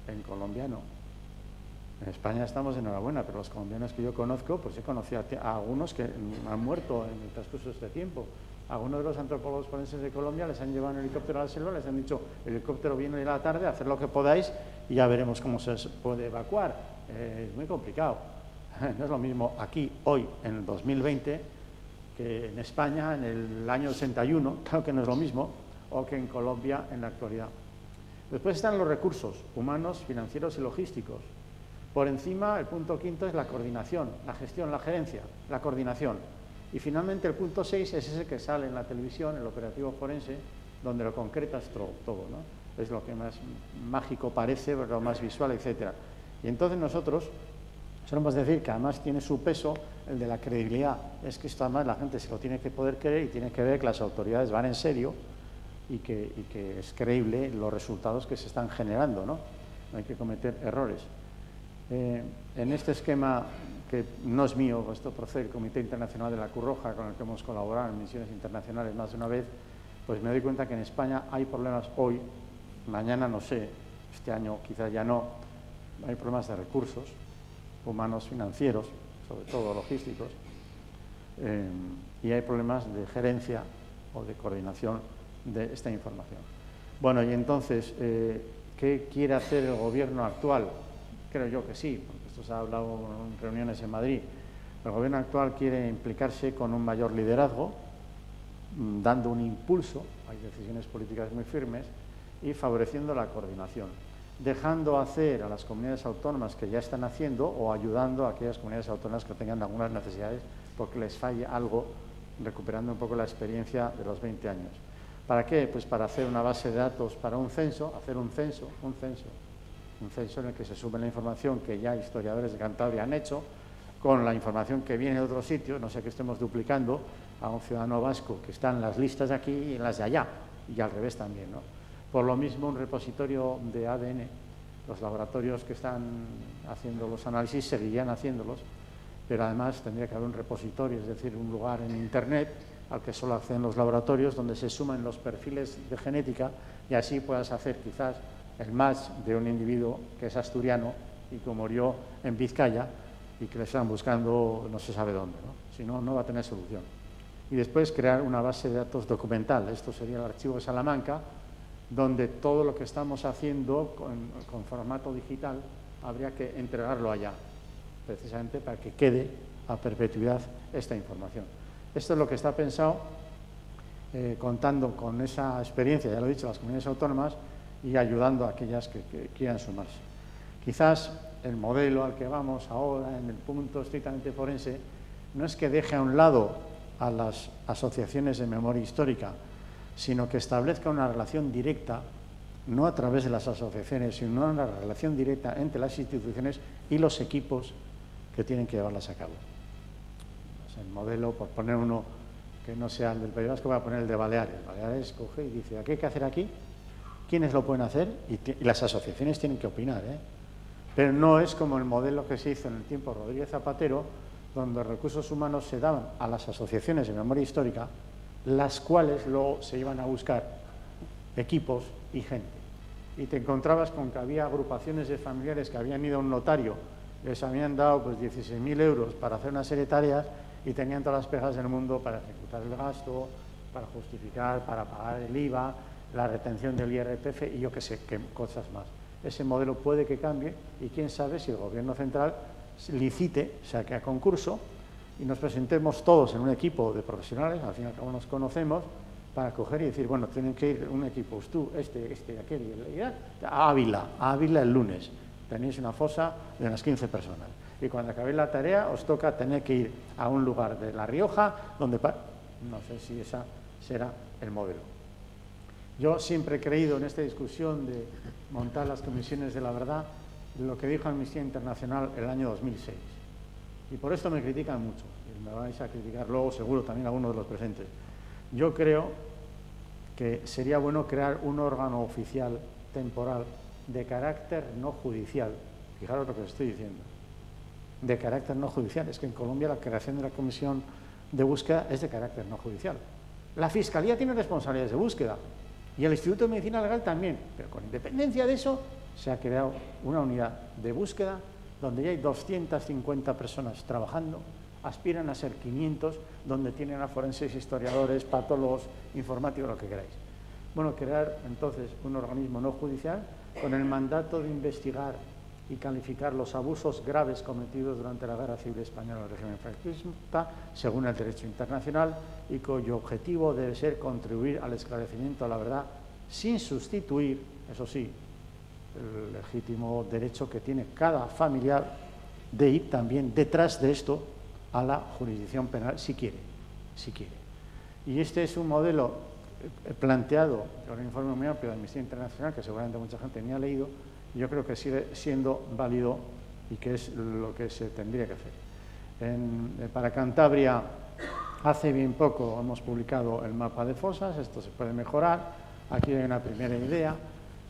en Colombia no. En España estamos enhorabuena, pero los colombianos que yo conozco, pues he conocido a algunos que han muerto en el transcurso de este tiempo. Algunos de los antropólogos forenses de Colombia les han llevado en helicóptero a la selva, les han dicho, el helicóptero viene de la tarde, hacer lo que podáis y ya veremos cómo se puede evacuar. Eh, es muy complicado. No es lo mismo aquí, hoy, en el 2020, que en España, en el año 61, claro que no es lo mismo, o que en Colombia en la actualidad. Después están los recursos humanos, financieros y logísticos. Por encima, el punto quinto es la coordinación, la gestión, la gerencia, la coordinación. Y finalmente el punto 6 es ese que sale en la televisión, el operativo forense, donde lo concretas todo, ¿no? Es lo que más mágico parece, lo más visual, etc. Y entonces nosotros solemos decir que además tiene su peso el de la credibilidad. Es que esto además la gente se lo tiene que poder creer y tiene que ver que las autoridades van en serio y que, es creíble los resultados que se están generando, ¿no? No hay que cometer errores. Eh, en este esquema que no es mío, esto procede del Comité Internacional de la Cruz Roja, con el que hemos colaborado en misiones internacionales más de una vez, pues me doy cuenta que en España hay problemas hoy, mañana no sé, este año quizás ya no, hay problemas de recursos humanos, financieros, sobre todo logísticos, eh, y hay problemas de gerencia o de coordinación de esta información. Bueno, y entonces, eh, ¿qué quiere hacer el gobierno actual? Creo yo que sí, se ha hablado en reuniones en Madrid, el gobierno actual quiere implicarse con un mayor liderazgo, mm, dando un impulso, hay decisiones políticas muy firmes, y favoreciendo la coordinación, dejando hacer a las comunidades autónomas que ya están haciendo o ayudando a aquellas comunidades autónomas que tengan algunas necesidades porque les falle algo, recuperando un poco la experiencia de los 20 años. ¿Para qué? Pues para hacer una base de datos para un censo, hacer un censo, un censo, un censo en el que se sube la información que ya historiadores de Cantabria han hecho, con la información que viene de otros sitios, no sé que estemos duplicando a un ciudadano vasco que está en las listas de aquí y en las de allá, y al revés también. ¿no? Por lo mismo, un repositorio de ADN, los laboratorios que están haciendo los análisis seguirían haciéndolos, pero además tendría que haber un repositorio, es decir, un lugar en Internet al que solo acceden los laboratorios, donde se suman los perfiles de genética y así puedas hacer quizás el más de un individuo que es asturiano y que murió en Vizcaya y que le están buscando no se sabe dónde. ¿no? Si no, no va a tener solución. Y después crear una base de datos documental. Esto sería el archivo de Salamanca, donde todo lo que estamos haciendo con, formato digital habría que entregarlo allá, precisamente para que quede a perpetuidad esta información. Esto es lo que está pensado eh, contando con esa experiencia, ya lo he dicho, las comunidades autónomas y ayudando a aquellas que, quieran sumarse. Quizás el modelo al que vamos ahora, en el punto estrictamente forense, no es que deje a un lado a las asociaciones de memoria histórica, sino que establezca una relación directa, no a través de las asociaciones, sino una relación directa entre las instituciones y los equipos que tienen que llevarlas a cabo. el modelo, por poner uno que no sea el del País Vasco, voy a poner el de Baleares. Baleares coge y dice, ¿qué hay que hacer aquí? ¿Quiénes lo pueden hacer? Y, las asociaciones tienen que opinar. ¿eh? Pero no es como el modelo que se hizo en el tiempo Rodríguez Zapatero, donde recursos humanos se daban a las asociaciones de memoria histórica, las cuales luego se iban a buscar equipos y gente. Y te encontrabas con que había agrupaciones de familiares que habían ido a un notario, les habían dado pues 16.000 euros para hacer una serie de tareas y tenían todas las pegas del mundo para ejecutar el gasto, para justificar, para pagar el IVA, la retención del IRPF y yo qué sé, qué cosas más. Ese modelo puede que cambie y quién sabe si el Gobierno central licite, saque a concurso y nos presentemos todos en un equipo de profesionales, al fin y al cabo nos conocemos, para coger y decir, bueno, tienen que ir un equipo, tú, este, este, aquel, y a Ávila, a Ávila el lunes. Tenéis una fosa de unas 15 personas. Y cuando acabéis la tarea, os toca tener que ir a un lugar de La Rioja, donde... No sé si ese será el modelo. Yo siempre he creído en esta discusión de montar las comisiones de la verdad, lo que dijo Amnistía Internacional el año 2006. Y por esto me critican mucho, y me vais a criticar luego seguro también algunos de los presentes. Yo creo que sería bueno crear un órgano oficial temporal de carácter no judicial. Fijaros lo que os estoy diciendo. De carácter no judicial. Es que en Colombia la creación de la comisión de búsqueda es de carácter no judicial. La Fiscalía tiene responsabilidades de búsqueda y el Instituto de Medicina Legal también, pero con independencia de eso se ha creado una unidad de búsqueda donde ya hay 250 personas trabajando, aspiran a ser 500, donde tienen a forenses, historiadores, patólogos, informáticos, lo que queráis. Bueno, crear entonces un organismo no judicial con el mandato de investigar y calificar los abusos graves cometidos durante la Guerra Civil Española en el régimen franquista, según el derecho internacional, y cuyo objetivo debe ser contribuir al esclarecimiento de la verdad sin sustituir, eso sí, el legítimo derecho que tiene cada familiar de ir también detrás de esto a la jurisdicción penal, si quiere, si quiere. Y este es un modelo eh, planteado por un informe muy amplio de Amnistía Internacional, que seguramente mucha gente ni ha leído, yo creo que sigue siendo válido y que es lo que se tendría que hacer. Eh, para Cantabria, hace bien poco hemos publicado el mapa de fosas, esto se puede mejorar, aquí hay una primera idea,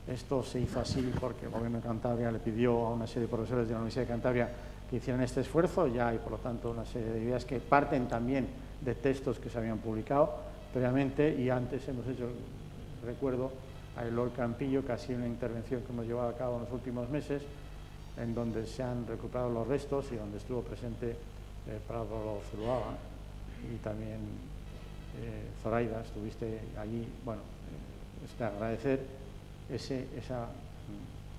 esto se hizo así porque el Gobierno de Cantabria le pidió a una serie de profesores de la Universidad de Cantabria que hicieran este esfuerzo. Ya hay, por lo tanto, una serie de ideas que parten también de textos que se habían publicado previamente y antes hemos hecho, recuerdo, a Lord Campillo, que ha sido una intervención que hemos llevado a cabo en los últimos meses, en donde se han recuperado los restos y donde estuvo presente eh, Prado Zuluaga y también eh, Zoraida, estuviste allí. Bueno, eh, es de agradecer esa,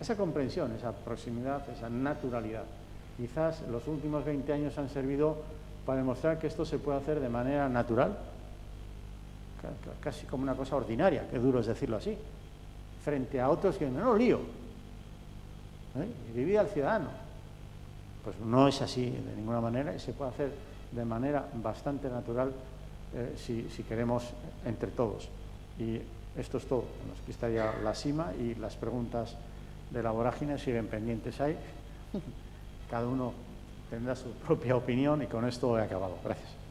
esa comprensión, esa proximidad, esa naturalidad. Quizás los últimos 20 años han servido para demostrar que esto se puede hacer de manera natural, casi como una cosa ordinaria, que duro es decirlo así, frente a otros que no lío, ¿eh? divide al ciudadano. Pues no es así de ninguna manera y se puede hacer de manera bastante natural eh, si, si, queremos entre todos. Y esto es todo. Aquí estaría la cima y las preguntas de la vorágine siguen pendientes ahí. Cada uno tendrá su propia opinión y con esto he acabado. Gracias.